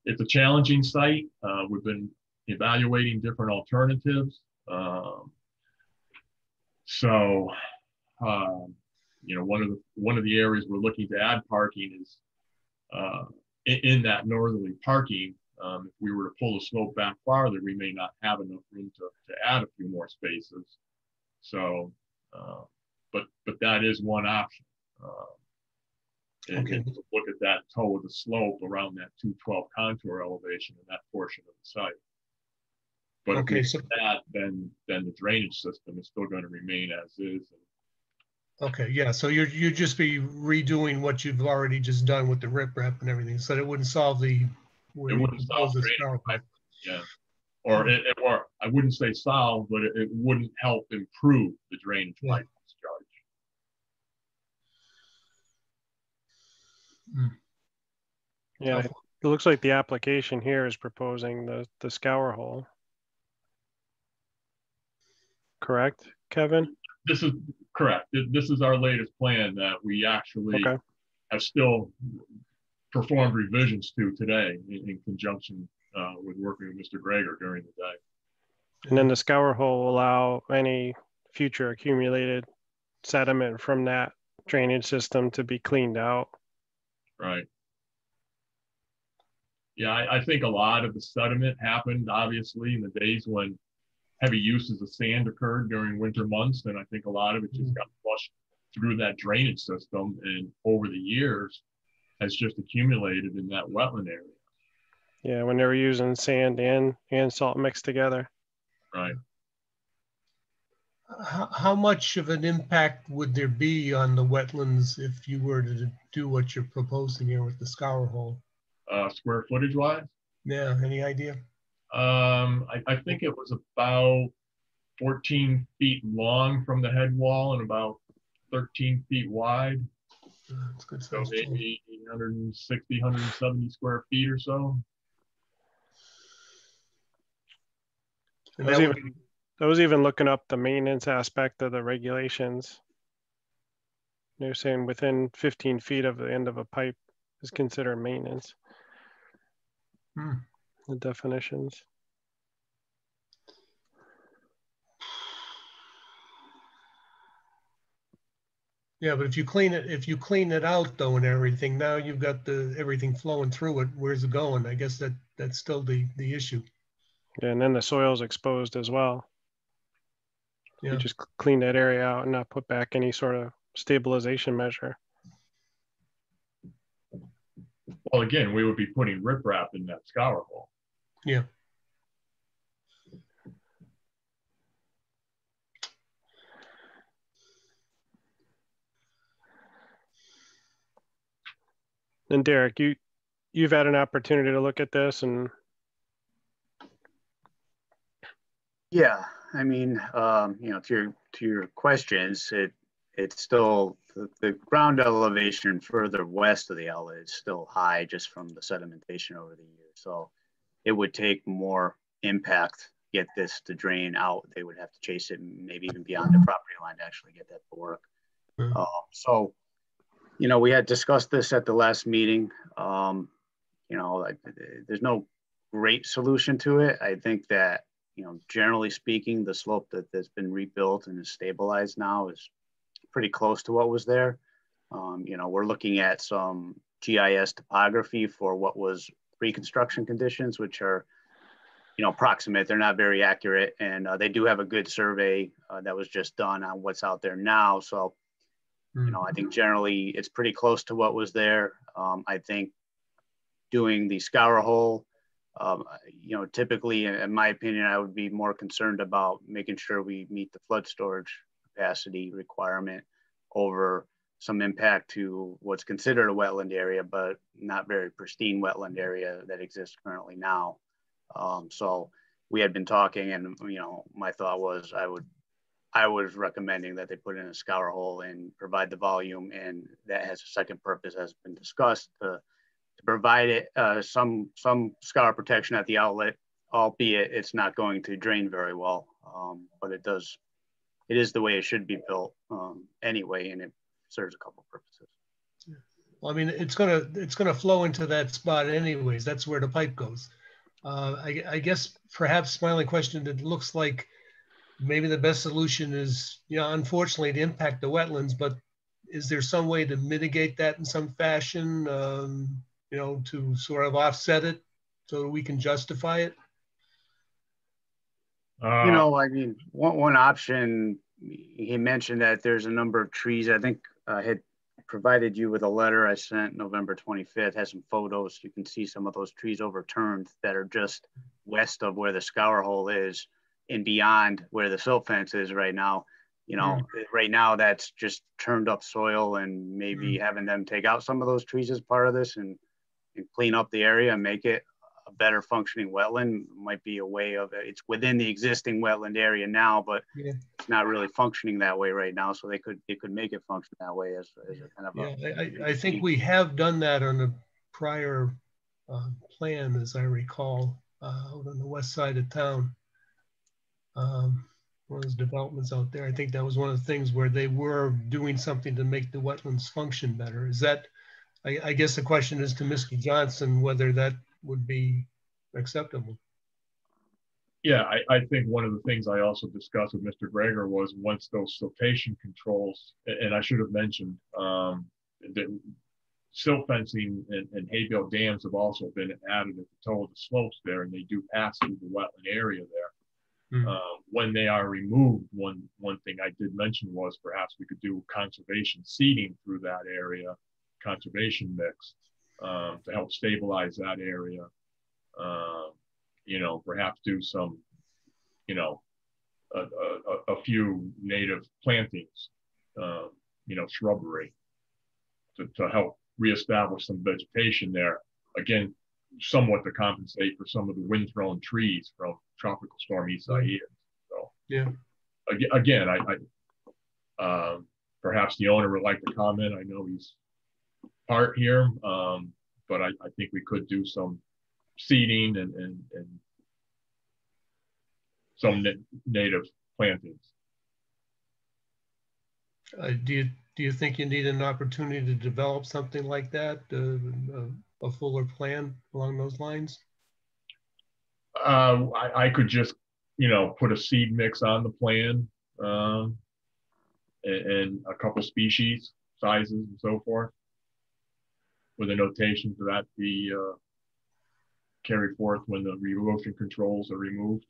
it's a challenging site. Uh, we've been evaluating different alternatives. Um, so, um, you know, one of the one of the areas we're looking to add parking is uh, in, that northerly parking. Um, if we were to pull the slope back farther, we may not have enough room to, to add a few more spaces. So, uh, but but that is one option. Uh, and, Okay. look at that toe of the slope around that 212 contour elevation in that portion of the site. But Okay, so- that, then then the drainage system is still going to remain as is. Okay, yeah, so you're, you'd just be redoing what you've already just done with the riprap and everything, so that wouldn't solve the. It wouldn't solve drainage pipe, yeah. Or it, it- or I wouldn't say solve, but it, it wouldn't help improve the drainage Yeah discharge. Yeah, it looks like the application here is proposing the the scour hole. Correct, Kevin? This is correct. This is our latest plan that we actually Okay. have still performed revisions to today in, in conjunction uh, with working with Mr. Greger during the day. And then the scour hole will allow any future accumulated sediment from that drainage system to be cleaned out. Right. Yeah, I, I think a lot of the sediment happened obviously in the days when heavy uses of sand occurred during winter months. And I think a lot of it just mm-hmm. got flushed through that drainage system and over the years has just accumulated in that wetland area. Yeah, when they were using sand and and salt mixed together. Right. How, how much of an impact would there be on the wetlands if you were to do what you're proposing here with the scour hole? Uh, square footage wise, Yeah, any idea? um, I, I think it was about 14 feet long from the head wall and about 13 feet wide. Uh, It's good. So size tool. maybe 160, 170 square feet or so. And that would even, I was even looking up the maintenance aspect of the regulations. They're saying within 15 feet of the end of a pipe is considered maintenance. Hmm. The definitions. Yeah, but if you clean it, if you clean it out though and everything, now you've got the, everything flowing through it. Where's it going? I guess that, that's still the, the issue. Yeah, and then the soil's exposed as well. Yeah. You just clean that area out and not put back any sort of stabilization measure. Well, again, we would be putting riprap in that scour hole. Yeah. And Derek, you you've had an opportunity to look at this and Yeah, I mean, um, you know, to your to your questions, it it's still the, the ground elevation further west of the outlet is still high just from the sedimentation over the years. So it would take more impact get this to drain out. They would have to chase it maybe even beyond the property line to actually get that to work. Mhm. Um, so, you know, we had discussed this at the last meeting. Um, you know, like, there's no great solution to it. I think that you know, generally speaking, the slope that has been rebuilt and is stabilized now is pretty close to what was there. Um, you know, we're looking at some GIS topography for what was pre-construction conditions, which are, you know, approximate. They're not very accurate, and uh, they do have a good survey uh, that was just done on what's out there now. So, you know, I think generally it's pretty close to what was there. Um, I think doing the scour hole um, you know, typically, in my opinion, I would be more concerned about making sure we meet the flood storage capacity requirement over some impact to what's considered a wetland area, but not very pristine wetland area that exists currently now. Um, so we had been talking, and you know, my thought was I would, I was recommending that they put in a scour hole and provide the volume, and that has a second purpose, as been discussed, to provide it uh, some some scour protection at the outlet, albeit it's not going to drain very well. Um, but it does, it is the way it should be built um, anyway, and it serves a couple purposes. Well, I mean, it's gonna it's gonna flow into that spot anyways. That's where the pipe goes. Uh, I, I guess perhaps my only question. It looks like maybe the best solution is, you know, unfortunately to impact the wetlands, but is there some way to mitigate that in some fashion? Um, you know, to sort of offset it so that we can justify it? Uh, You know, I mean, one, one option, he mentioned that there's a number of trees. I think I had provided you with a letter I sent November 25th, has some photos. You can see some of those trees overturned that are just west of where the scour hole is and beyond where the silt fence is right now. You know, right now that's just turned up soil and maybe having them take out some of those trees as part of this and, and clean up the area and make it a better functioning wetland might be a way of it. It's within the existing wetland area now, but Yeah. it's not really functioning that way right now. So they could they could make it function that way as, as a kind of Yeah, a, I, I- think we have done that on a prior uh, plan, as I recall, uh, out on the west side of town. Um, One of those developments out there, I think that was one of the things where they were doing something to make the wetlands function better. Is that, I, I guess the question is to Mr. Johnson, whether that would be acceptable. Yeah, I, I think one of the things I also discussed with Mr. Greger was once those siltation controls, and I should have mentioned, um, that silt fencing and, and hay bale dams have also been added at the toe of the slopes there, and they do pass through the wetland area there. Hmm. Uh, when they are removed, one, one thing I did mention was perhaps we could do conservation seeding through that area, conservation mix, um, to help stabilize that area. Um, you know, perhaps do some, you know, a, a, a few native plantings, um, you know, shrubbery to, to help reestablish some vegetation there. Again, somewhat to compensate for some of the wind-thrown trees from Tropical Storm Isaias. So, Yeah. again, I, I um, perhaps the owner would like to comment. I know he's part here, um, but I, I think we could do some seeding and, and, and some na- native plantings. Uh, do you, do you think you need an opportunity to develop something like that? uh, a- A fuller plan along those lines? Uh, I, I could just, you know, put a seed mix on the plan, um, and, and a couple species, sizes and so forth. With a notation for that to be, uh, carried forth when the erosion controls are removed.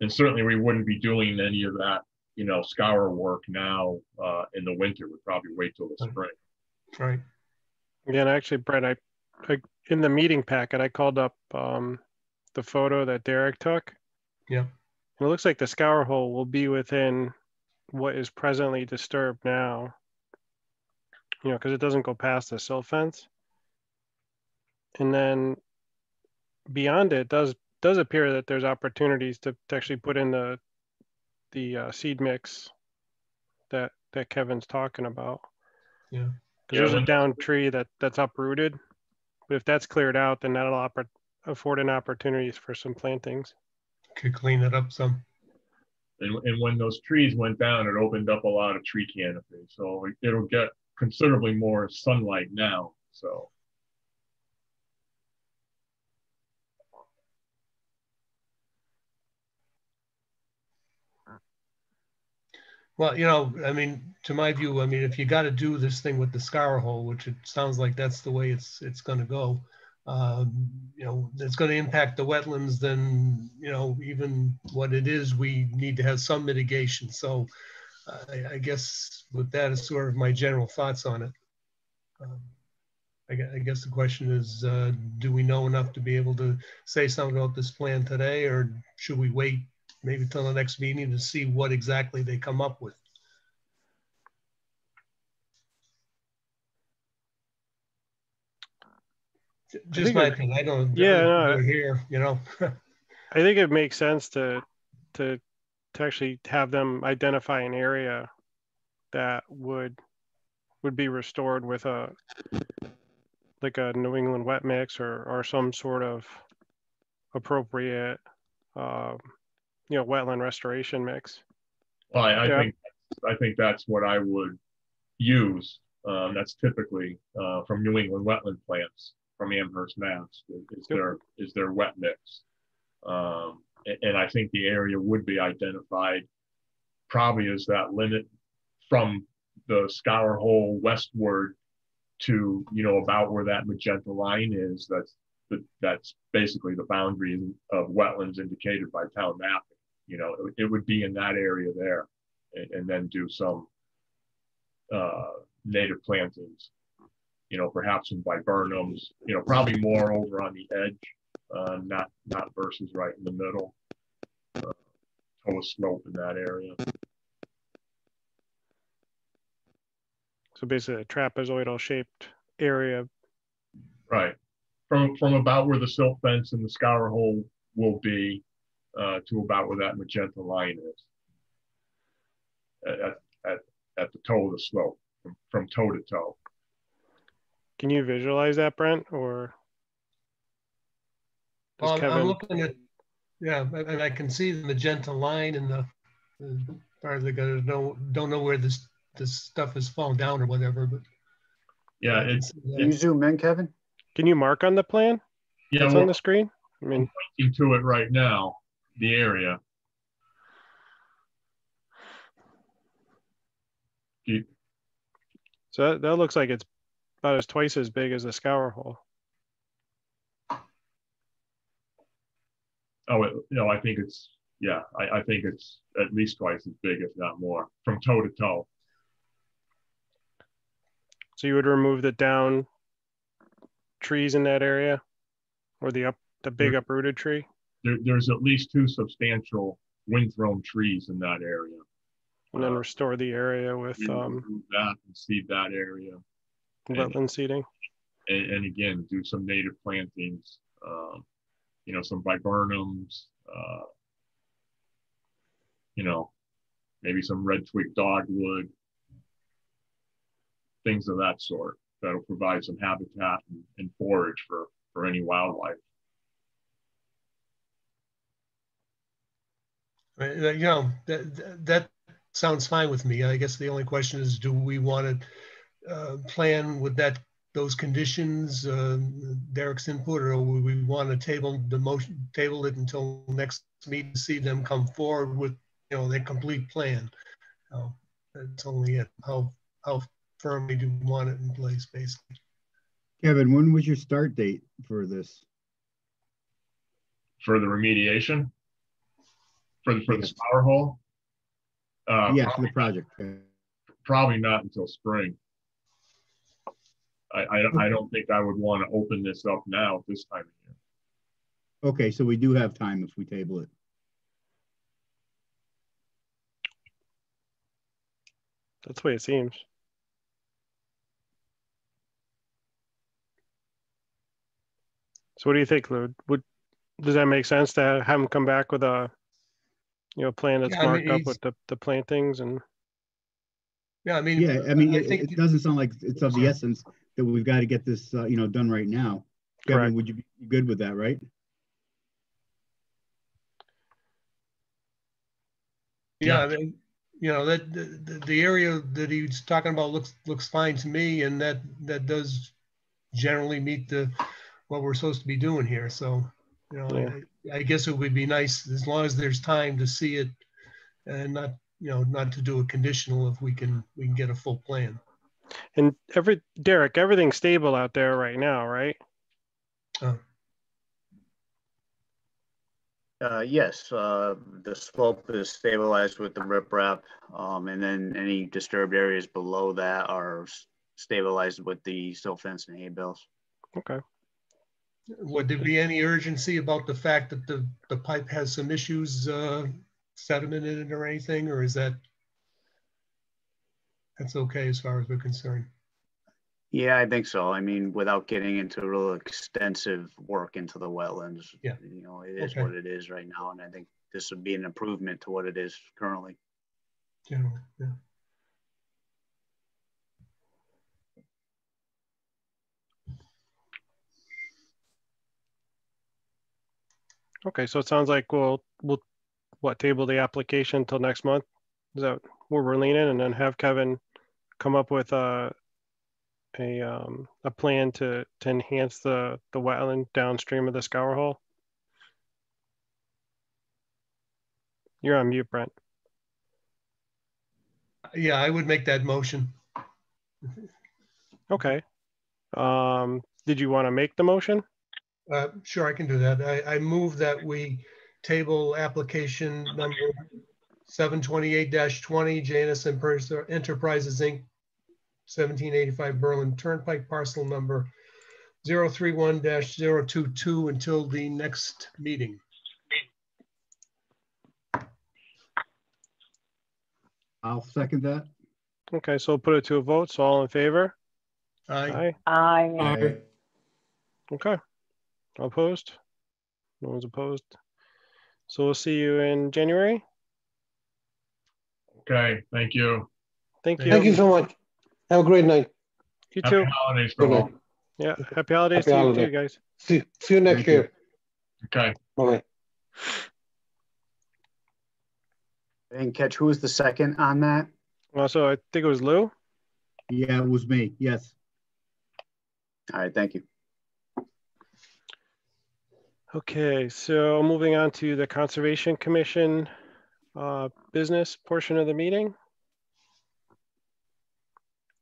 And certainly we wouldn't be doing any of that you know, scour work now uh, in the winter. We'd probably wait till the spring. Right. Again, actually, Brett, I, I in the meeting packet, I called up um, the photo that Derek took. Yeah. And it looks like the scour hole will be within what is presently disturbed now. You know, because it doesn't go past the silt fence. And then beyond it does does appear that there's opportunities to, to actually put in the the uh, seed mix that that Kevin's talking about. Yeah. Because Yeah, there's a down tree that that's uprooted, but if that's cleared out, then that'll oppor- afford an opportunities for some plantings. Could clean it up some. And, and when those trees went down, it opened up a lot of tree canopy. So it'll get considerably more sunlight now. So Well, you know, I mean, to my view, I mean, if you got to do this thing with the scour hole, which it sounds like that's the way it's it's going to go, um, you know, it's going to impact the wetlands. Then, you know, even what it is, we need to have some mitigation. So, I, I guess with that is sort of my general thoughts on it. Um, I, I guess the question is, uh, do we know enough to be able to say something about this plan today, or should we wait maybe till the next meeting to see what exactly they come up with. Just my opinion. I don't. Yeah, no, don't hear. You know. I think it makes sense to to to actually have them identify an area that would would be restored with a like a New England wet mix or or some sort of appropriate um, you know wetland restoration mix. well, I, I Yeah. think I think that's what I would use. Um, that's typically uh, from New England wetland plants from Amherst, Mass. Is, is Yep. their is their wet mix, um, and, I think the area would be identified probably as that limit from the scour hole westward to you know about where that magenta line is. That's the, that's basically the boundary of wetlands indicated by town mapping. You know, it, it would be in that area there, and, and then do some uh, native plantings. You know, perhaps some viburnums. You know, probably more over on the edge, uh, not not versus right in the middle. Uh, toe slope in that area. So basically, a trapezoidal shaped area. Right. From from about where the silt fence and the scour hole will be uh, to about where that magenta line is. At, at, at, the toe of the slope, from, from toe to toe. Can you visualize that, Brent? Or Well, I'm- I'm looking at, yeah, and I can see the magenta line in the, the part of the, gutter. don't, don't know where this, this stuff has fallen down or whatever, but. Yeah, it's Can you zoom in, Kevin? Can you mark on the plan yeah, that's we're on the screen? I mean, pointing to it right now, the area. So that, that looks like it's about as twice as big as the scour hole. Oh, it, know, I think it's yeah, I, I think it's at least twice as big, if not more, from toe to toe. So you would remove the down trees in that area, or the up the big uprooted tree. There, there's at least two substantial wind-thrown trees in that area. and then Uh, restore the area with um, that and seed that area. and- wetland seeding. and, and again, do some native plantings, um, you know, some viburnums, uh, you know, maybe some red twig dogwood, things of that sort that'll provide some habitat and, and forage for, for any wildlife. Uh, You know, that, that- that sounds fine with me. I guess the only question is, do we want to uh, plan with that, those conditions, uh, Derek's input, or would we want to table the motion, table it until next meeting, to see them come forward with, you know, their complete plan? So That's only it. How, how firmly do we want it in place, basically? Kevin, when was your start date for this? For the remediation, for the, for the Yes. scour hole, Uh, Yeah, for the project. probably not until spring. I, I, don't- I don't think I would want to open this up now at this time of year. Okay, so we do have time if we table it. That's the way it seems. So what do you think, Lou? Would, does that make sense to have him come back with a, you know, plan that's Yeah, I mean, marked up with the, the plantings and, Yeah, I mean. Yeah, I mean, it, think it doesn't sound like it's of the essence that we've got to get this, uh, you know, done right now. Correct. Kevin, would you be good with that, right? Yeah, I mean, you know, that, the, the- the area that he's talking about looks, looks fine to me and that, that does generally meet the, what we're supposed to be doing here. So, you know, I, I guess it would be nice as long as there's time to see it and not, you know, not to do a conditional if we can, we can get a full plan. And every, Derek, everything's stable out there right now, right? Uh, yes, uh, the slope is stabilized with the riprap, um, and then any disturbed areas below that are stabilized with the silt fence and hay bales. Okay. Would there be any urgency about the fact that the, the pipe has some issues, uh, sediment in it or anything, or is that? That's okay as far as we're concerned. Yeah, I think so. I mean, without getting into real extensive work into the wetlands. Yeah. You know, it is Okay. what it is right now, and I think this would be an improvement to what it is currently. Generally, yeah. Okay, so it sounds like we'll, we'll, what, table the application until next month? Is that where we're leaning and then have Kevin come up with a, a, um, a plan to, to enhance the, the wetland downstream of the scour hole? You're on mute, Brent. Yeah, I would make that motion. Okay. Um, did you want to make the motion? Uh, Sure, I can do that. I, I move that we table application number 728-20, Janus Enterprises, Inc., 1785 Berlin Turnpike, parcel number 031-022 until the next meeting. I'll second that. Okay, so we'll put it to a vote. So all in favor? Aye. Aye. I, Okay. Opposed? No one's opposed. So we'll see you in January. Okay, thank you. Thank you. Thank you so much. Have a great night. You Happy too. holidays for Good all. night. Yeah. Happy holidays Happy to you too, guys. See, see you next Thank you. year. Okay, Bye. I didn't catch who was the second on that. Also, I think it was Lou. Yeah, it was me. Yes. All right, thank you. Okay, so moving on to the Conservation Commission uh, business portion of the meeting.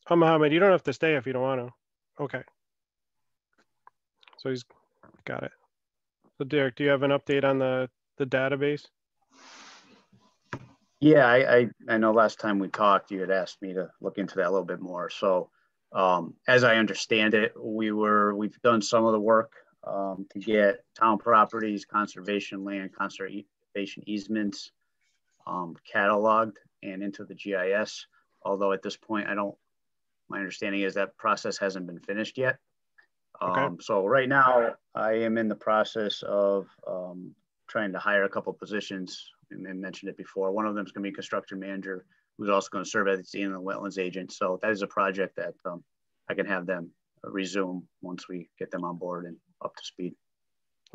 Oh, Mohammed, you don't have to stay if you don't want to. Okay. So he's got it. So Derek, do you have an update on the, the database? Yeah, I, I, I know last time we talked, you had asked me to look into that a little bit more. So, um, as I understand it, we were, we've done some of the work, um, to get town properties, conservation land, conservation easements, um, cataloged and into the GIS. Although at this point, I don't, my understanding is that process hasn't been finished yet. Okay. Um, so right now I am in the process of, um, trying to hire a couple positions. I mentioned it before. One of them is going to be construction manager, who's also going to serve as the inland wetlands agent. So that is a project that um, I can have them resume once we get them on board and up to speed.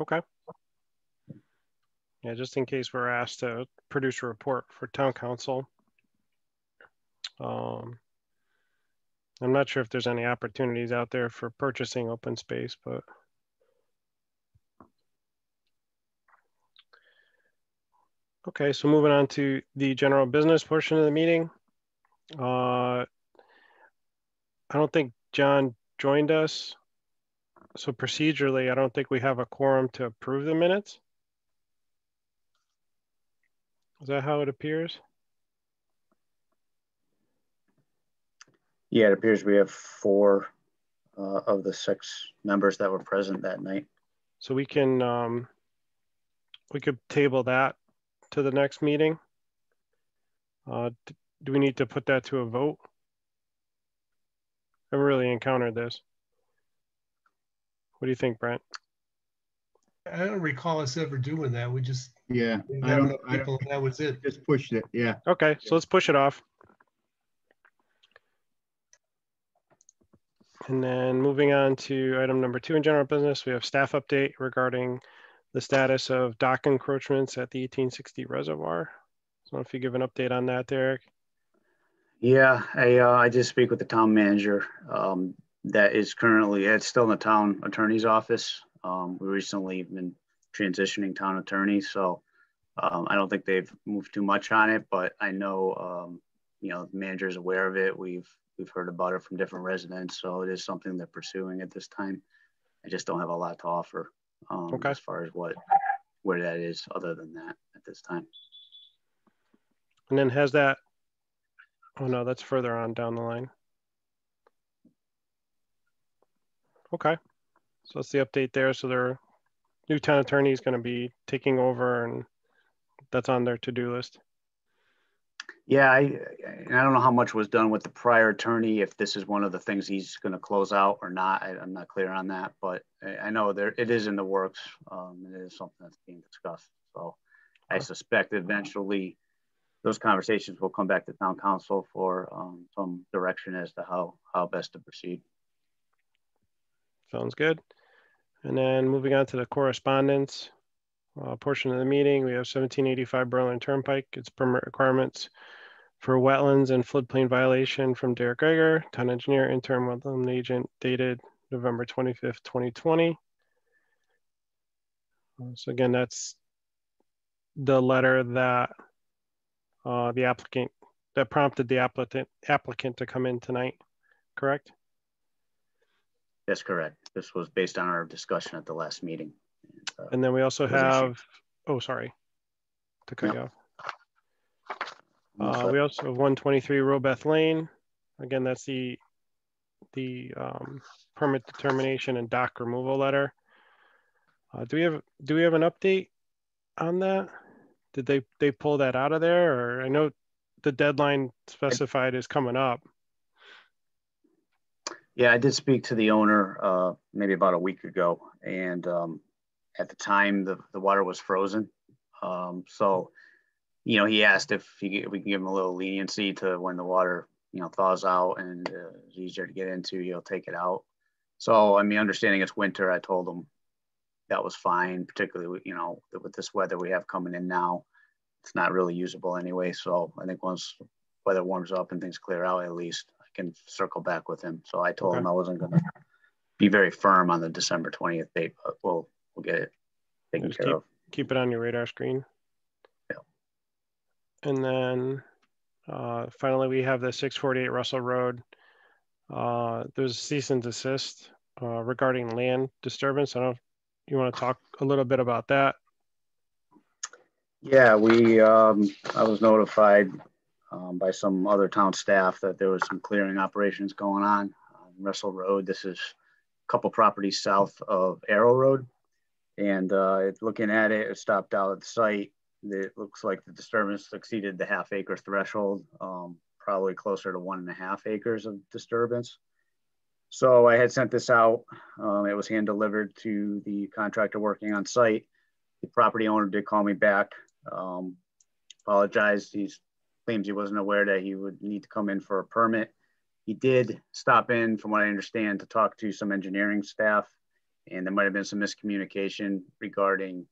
Okay. Yeah, just in case we're asked to produce a report for town council. Um, I'm not sure if there's any opportunities out there for purchasing open space, but. Okay, so moving on to the general business portion of the meeting. Uh, I don't think John joined us. So procedurally, I don't think we have a quorum to approve the minutes. Is that how it appears? Yeah, it appears we have four uh, of the six members that were present that night. So we can, um, we could table that to the next meeting. Uh, do we need to put that to a vote? I haven't really encountered this. What do you think, Brent? I don't recall us ever doing that. We just, Yeah, I don't, enough I people and that was it. just pushed it, yeah. Okay, so let's push it off. And then moving on to item number two in general business, we have staff update regarding the status of dock encroachments at the 1860 reservoir. So if you give an update on that, Derek. Yeah, I, uh, I did speak with the town manager. Um, that is currently, it's still in the town attorney's office. Um, we recently been transitioning town attorneys, so um, I don't think they've moved too much on it, but I know, um, you know, the manager is aware of it. We've, we've heard about it from different residents, so it is something they're pursuing at this time. I just don't have a lot to offer, um, Okay. as far as what, where that is, other than that at this time. And then has that, oh no, that's further on down the line. Okay, so that's the update there. So their new town attorney is going to be taking over and that's on their to-do list. Yeah, I, I don't know how much was done with the prior attorney, if this is one of the things he's gonna close out or not, I, I'm not clear on that, but I, I know there, it is in the works. Um, it is something that's being discussed, so I suspect eventually those conversations will come back to town council for, um, some direction as to how, how best to proceed. Sounds good. And then moving on to the correspondence uh, portion of the meeting, we have 1785 Berlin Turnpike. It's permit requirements for wetlands and floodplain violation from Derek Geiger, town engineer, interim wetland agent, dated November 25th, 2020. Uh, So again, that's the letter that uh, the applicant, that prompted the applicant, applicant to come in tonight, correct? That's correct. This was based on our discussion at the last meeting. Uh, And then we also have, oh, sorry, to cut you off. Uh, we also have one twenty-three Robeth Lane. Again, that's the, the, um, permit determination and dock removal letter. Uh, do we have, do we have an update on that? Did they, they pull that out of there or I know the deadline specified is coming up. Yeah, I did speak to the owner uh, maybe about a week ago, and um, at the time the, the water was frozen. Um, so, you know, he asked if he, if we can give him a little leniency to when the water, you know, thaws out and uh, it's easier to get into, he'll take it out. So, I mean, understanding it's winter, I told him that was fine, particularly you know with this weather we have coming in now. It's not really usable anyway. So I think once weather warms up and things clear out, at least I can circle back with him. So I told him I wasn't going to be very firm on the December 20th date, but we'll we'll get it taken Just care of. Keep it on your radar screen. Yeah. And then uh, finally, we have the 648 Russell Road. Uh, there's a cease and desist uh, regarding land disturbance. I don't know if you want to talk a little bit about that. Yeah, we, um, I was notified, um, by some other town staff that there was some clearing operations going on on Russell Road. This is a couple properties south of Arrow Road. And, uh, looking at it, it stopped out at the site. It looks like the disturbance exceeded the half acre threshold, um, probably closer to one and a half acres of disturbance. So I had sent this out. Um, it was hand delivered to the contractor working on site. The property owner did call me back um, apologized. He claims he wasn't aware that he would need to come in for a permit. He did stop in, from what I understand, to talk to some engineering staff, and there might have been some miscommunication regarding.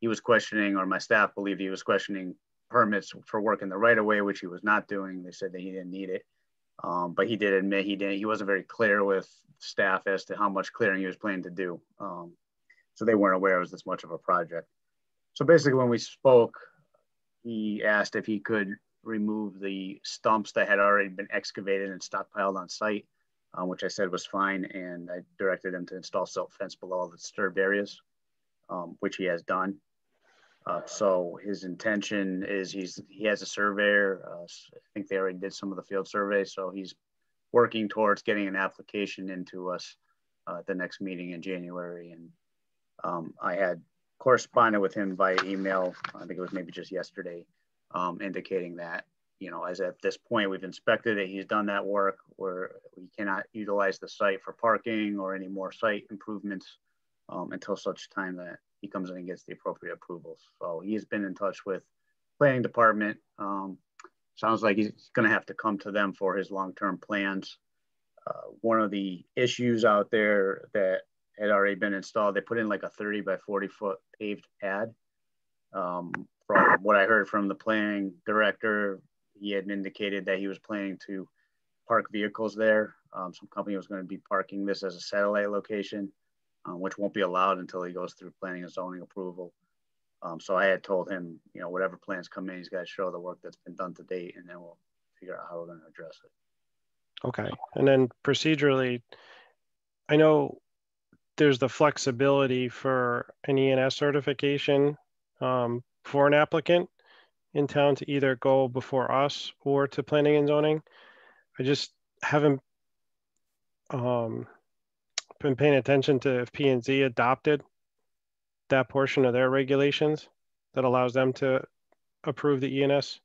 He was questioning, or my staff believed he was questioning permits for work in the right of way, which he was not doing. They said that he didn't need it, um, but he did admit he didn't. He wasn't very clear with staff as to how much clearing he was planning to do. Um, so they weren't aware it was this much of a project. So basically, when we spoke, he asked if he could remove the stumps that had already been excavated and stockpiled on site, uh, which I said was fine. And I directed him to install silt fence below all the disturbed areas, um, which he has done. Uh, so his intention is he's he has a surveyor. Uh, I think they already did some of the field survey, so he's working towards getting an application into us uh, at the next meeting in January. And um, I had corresponded with him via email. I think it was maybe just yesterday, um, indicating that you know, as at this point, we've inspected it. He's done that work where we cannot utilize the site for parking or any more site improvements um, until such time that he comes in and gets the appropriate approvals. So he has been in touch with planning department. Um, sounds like he's going to have to come to them for his long-term plans. Uh, one of the issues out there that had already been installed, they put in like a 30 by 40 foot paved pad. Um, from what I heard from the planning director, he had indicated that he was planning to park vehicles there. Um, some company was going to be parking this as a satellite location, um, which won't be allowed until he goes through planning and zoning approval. Um, so I had told him, you know, whatever plans come in, he's got to show the work that's been done to date, and then we'll figure out how we're going to address it. Okay. And then procedurally, I know there's the flexibility for an E&S certification um, for an applicant in town to either go before us or to planning and zoning. I just haven't um, been paying attention to if P and Z adopted that portion of their regulations that allows them to approve the E&S.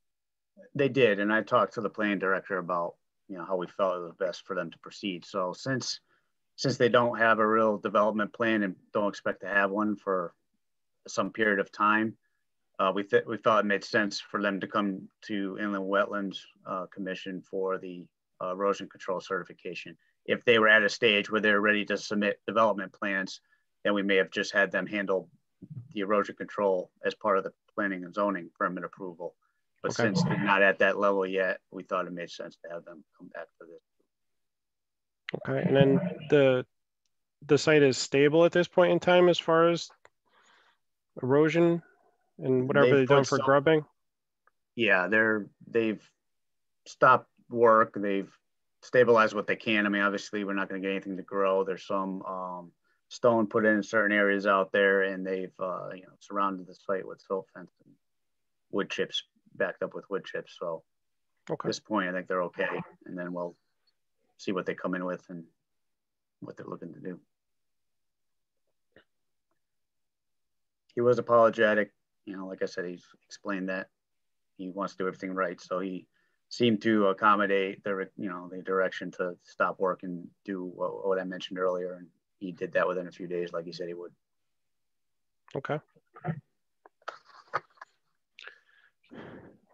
They did, and I talked to the planning director about you know how we felt it was best for them to proceed. So since since they don't have a real development plan and don't expect to have one for some period of time, uh, we, th- we thought it made sense for them to come to Inland Wetlands uh, Commission for the uh, erosion control certification. If they were at a stage where they're ready to submit development plans, then we may have just had them handle the erosion control as part of the planning and zoning permit approval. But okay. since they're not at that level yet, we thought it made sense to have them come back for this. Okay, and then the the site is stable at this point in time as far as erosion and whatever they've, they've done for some, grubbing? Yeah, they're they've stopped work. They've stabilized what they can. I mean, obviously, we're not going to get anything to grow. There's some um, stone put in certain areas out there, and they've uh, you know surrounded the site with silt fence and wood chips backed up with wood chips. So okay. at this point, I think they're okay, and then we'll see what they come in with and what they're looking to do. He was apologetic you know, like I said, he's explained that he wants to do everything right. So he seemed to accommodate the, you know, the direction to stop work and do what, what I mentioned earlier. And he did that within a few days, like he said he would. Okay.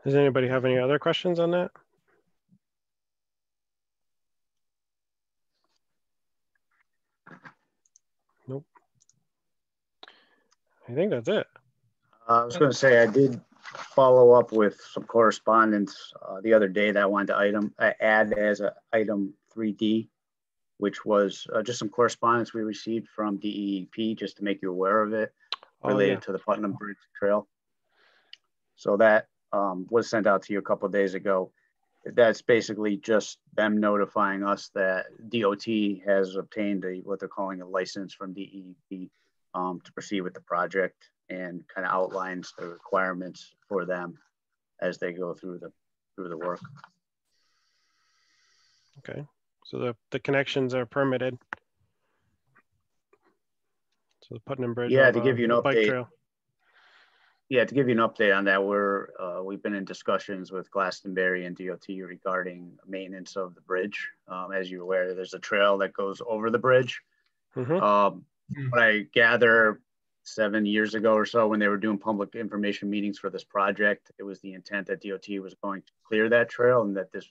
Does anybody have any other questions on that? Nope. I think that's it. Uh, I was going to say I did follow up with some correspondence uh, the other day that I wanted to item uh, add as an item 3D, which was uh, just some correspondence we received from DEP just to make you aware of it related oh, yeah. to the Putnam Bridge Trail. So that um, was sent out to you a couple days ago. That's basically just them notifying us that DOT has obtained a what they're calling a license from DEP um, to proceed with the project and kind of outlines the requirements for them as they go through the through the work. Okay, so the, the connections are permitted. So the Putnam Bridge. Yeah, to give you an update. Yeah, to give you an update on that, we're uh, we've been in discussions with Glastonbury and DOT regarding maintenance of the bridge. Um, as you're aware, there's a trail that goes over the bridge. Mm -hmm. um, what I gather seven years ago or so when they were doing public information meetings for this project. It was the intent that DOT was going to clear that trail and that this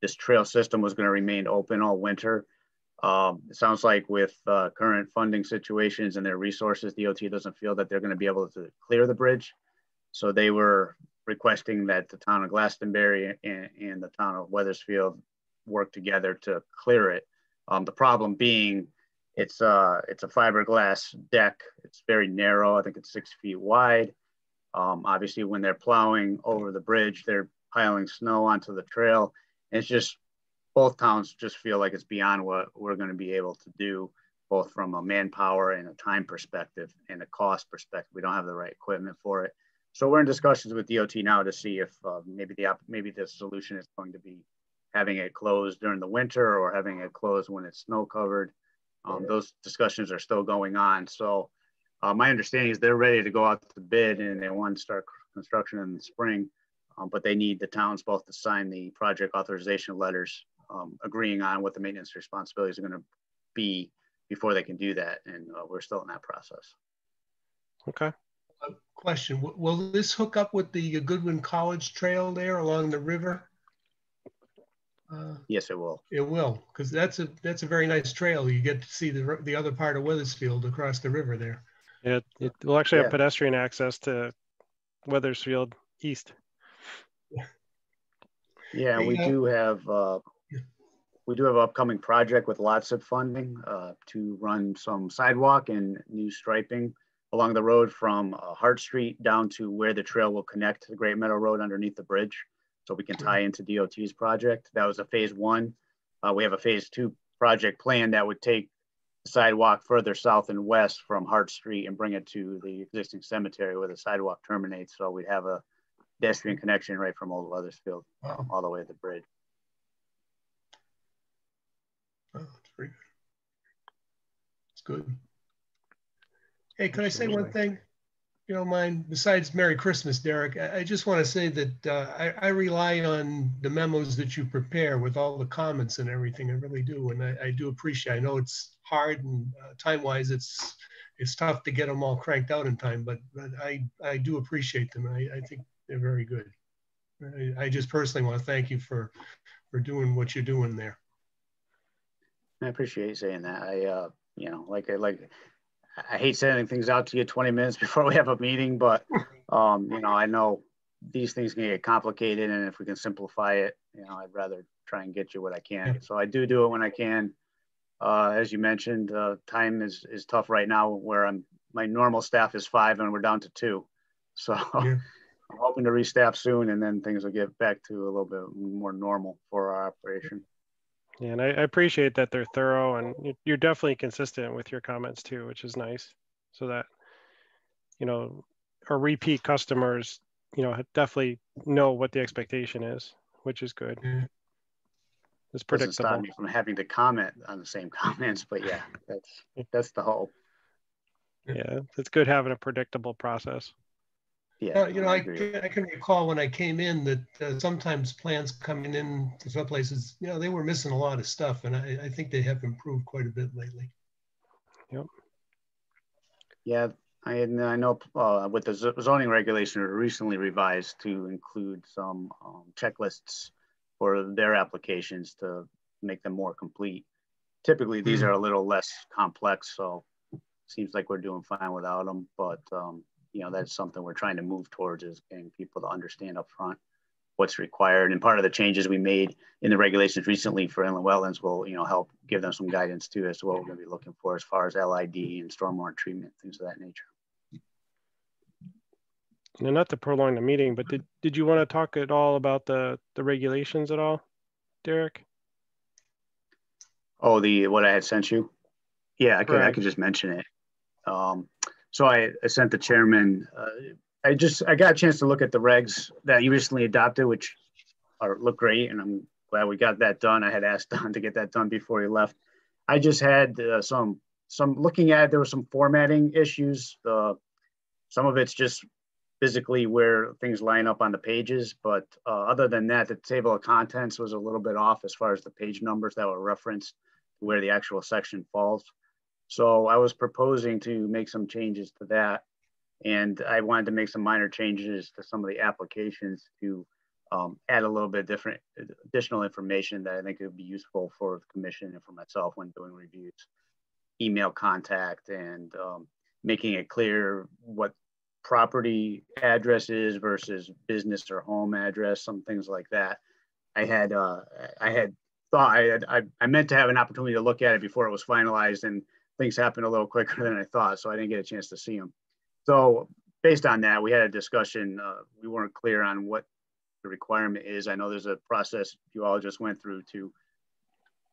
this trail system was going to remain open all winter. Um, it sounds like with uh, current funding situations and their resources, DOT doesn't feel that they're going to be able to clear the bridge. So they were requesting that the town of Glastonbury and, and the town of Wethersfield work together to clear it. Um, the problem being it's uh it's a fiberglass deck. It's very narrow. I think it's six feet wide. Um, obviously, when they're plowing over the bridge, they're piling snow onto the trail. And it's just both towns just feel like it's beyond what we're going to be able to do, both from a manpower and a time perspective and a cost perspective. We don't have the right equipment for it. So we're in discussions with DOT now to see if uh, maybe the maybe the solution is going to be having it closed during the winter or having it closed when it's snow covered. Um, those discussions are still going on. So uh, my understanding is they're ready to go out to bid and they want to start construction in the spring, um, but they need the towns both to sign the project authorization letters um, agreeing on what the maintenance responsibilities are going to be before they can do that. And uh, we're still in that process. Okay. Question, w- will this hook up with the Goodwin College Trail there along the river? Uh, Yes, it will. It will, because that's a, that's a very nice trail. You get to see the, the other part of Wethersfield across the river there. It, it will actually have pedestrian access to Wethersfield East. Yeah, Hey, we do have, uh, we do have an upcoming project with lots of funding uh, to run some sidewalk and new striping along the road from uh, Hart Street down to where the trail will connect to the Great Meadow Road underneath the bridge. So we can tie into DOT's project. That was a phase one. Uh, We have a phase two project plan that would take the sidewalk further south and west from Hart Street and bring it to the existing cemetery where the sidewalk terminates. So we'd have a pedestrian connection right from Old Wethersfield Wow, all the way to the bridge. wow, that's very good. It's good. Hey, could I say one thing? You don't mind, besides Merry Christmas, Derek, I, I just want to say that uh, I, I rely on the memos that you prepare with all the comments and everything. I really do. And I, I do appreciate, I know it's hard and uh, time-wise, it's, it's tough to get them all cranked out in time, but, but I, I do appreciate them. I, I think they're very good. I, I just personally want to thank you for, for doing what you're doing there. I appreciate saying that. I, uh, you know, like I like, I hate sending things out to you 20 minutes before we have a meeting, but, um, you know, I know these things can get complicated, and if we can simplify it, you know, I'd rather try and get you what I Yeah. can. So I do do it when I can. Uh, as you mentioned, uh, time is is tough right now, where I'm my normal staff is five, and we're down to two. So Yeah. I'm hoping to restaff soon, and then things will get back to a little bit more normal for our operation. Yeah, and I, I appreciate that they're thorough and you- you're definitely consistent with your comments too, which is nice. So that, you know, our repeat customers, you know, definitely know what the expectation is, which is good. Yeah. It's doesn't stop me from having to comment on the same comments, but yeah, that's that's the hope. Yeah, it's good having a predictable process. Yeah, Uh, you know, I I can, I can recall when I came in that uh, sometimes plans coming in to some places, you know, they were missing a lot of stuff, and I, I think they have improved quite a bit lately. Yep. Yeah, I I know uh, with the zoning regulation, recently revised to include some um, checklists for their applications to make them more complete. Typically, these Hmm. are a little less complex, so seems like we're doing fine without them. But um, you know, that's something we're trying to move towards is getting people to understand upfront what's required. And part of the changes we made in the regulations recently for inland wetlands will, you know, help give them some guidance too as to what we're going to be looking for as far as LID and stormwater treatment, things of that nature. And not to prolong the meeting, but did, did you want to talk at all about the, the regulations at all, Derek? Oh, the what I had sent you? Yeah, I could I Correct. could just mention it. Um, so I, I sent the chairman. Uh, I just I got a chance to look at the regs that you recently adopted, which are look great, and I'm glad we got that done. I had asked Don to get that done before he left. I just had uh, some some looking at it, there were some formatting issues. Uh, some of it's just physically where things line up on the pages, but uh, other than that, the table of contents was a little bit off as far as the page numbers that were referenced where the actual section falls. So I was proposing to make some changes to that. And I wanted to make some minor changes to some of the applications to um, add a little bit different additional information that I think would be useful for the commission and for myself when doing reviews. Email contact and um, making it clear what property address is versus business or home address, some things like that. I had uh, I had thought I, had, I I meant to have an opportunity to look at it before it was finalized, and things happened a little quicker than I thought, so I didn't get a chance to see them. So based on that, we had a discussion. Uh, we weren't clear on what the requirement is. I know there's a process you all just went through to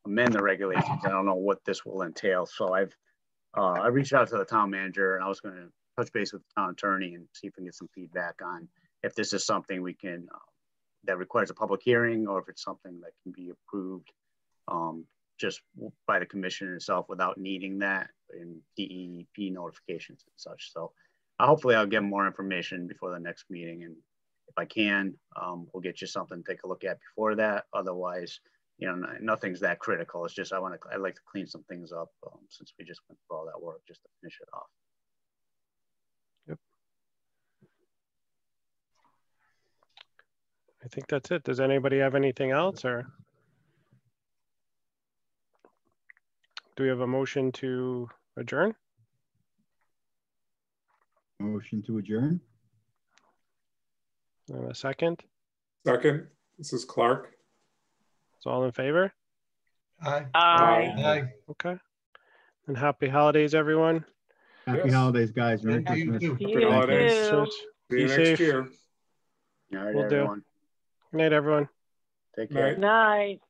amend the regulations. I don't know what this will entail. So I've uh, I reached out to the town manager, and I was going to touch base with the town attorney and see if we can get some feedback on if this is something we can uh, that requires a public hearing or if it's something that can be approved um, just by the commission itself without needing that in DEP notifications and such. So hopefully I'll get more information before the next meeting. And if I can, um, we'll get you something to take a look at before that. Otherwise, you know, nothing's that critical. It's just I want to, I'd like to clean some things up um, since we just went through all that work just to finish it off. Yep. I think that's it. Does anybody have anything else or? Do we have a motion to adjourn? Motion to adjourn? And a second? Second, this is Clark. Is all in favor? Aye. Aye. Aye. Okay. And happy holidays, everyone. Happy Yes. holidays, guys. Merry Thank you. Christmas. See Good you holidays. too. See Be you next safe. year. All right, Will do. everyone. Good night, everyone. Take care. Night. Night.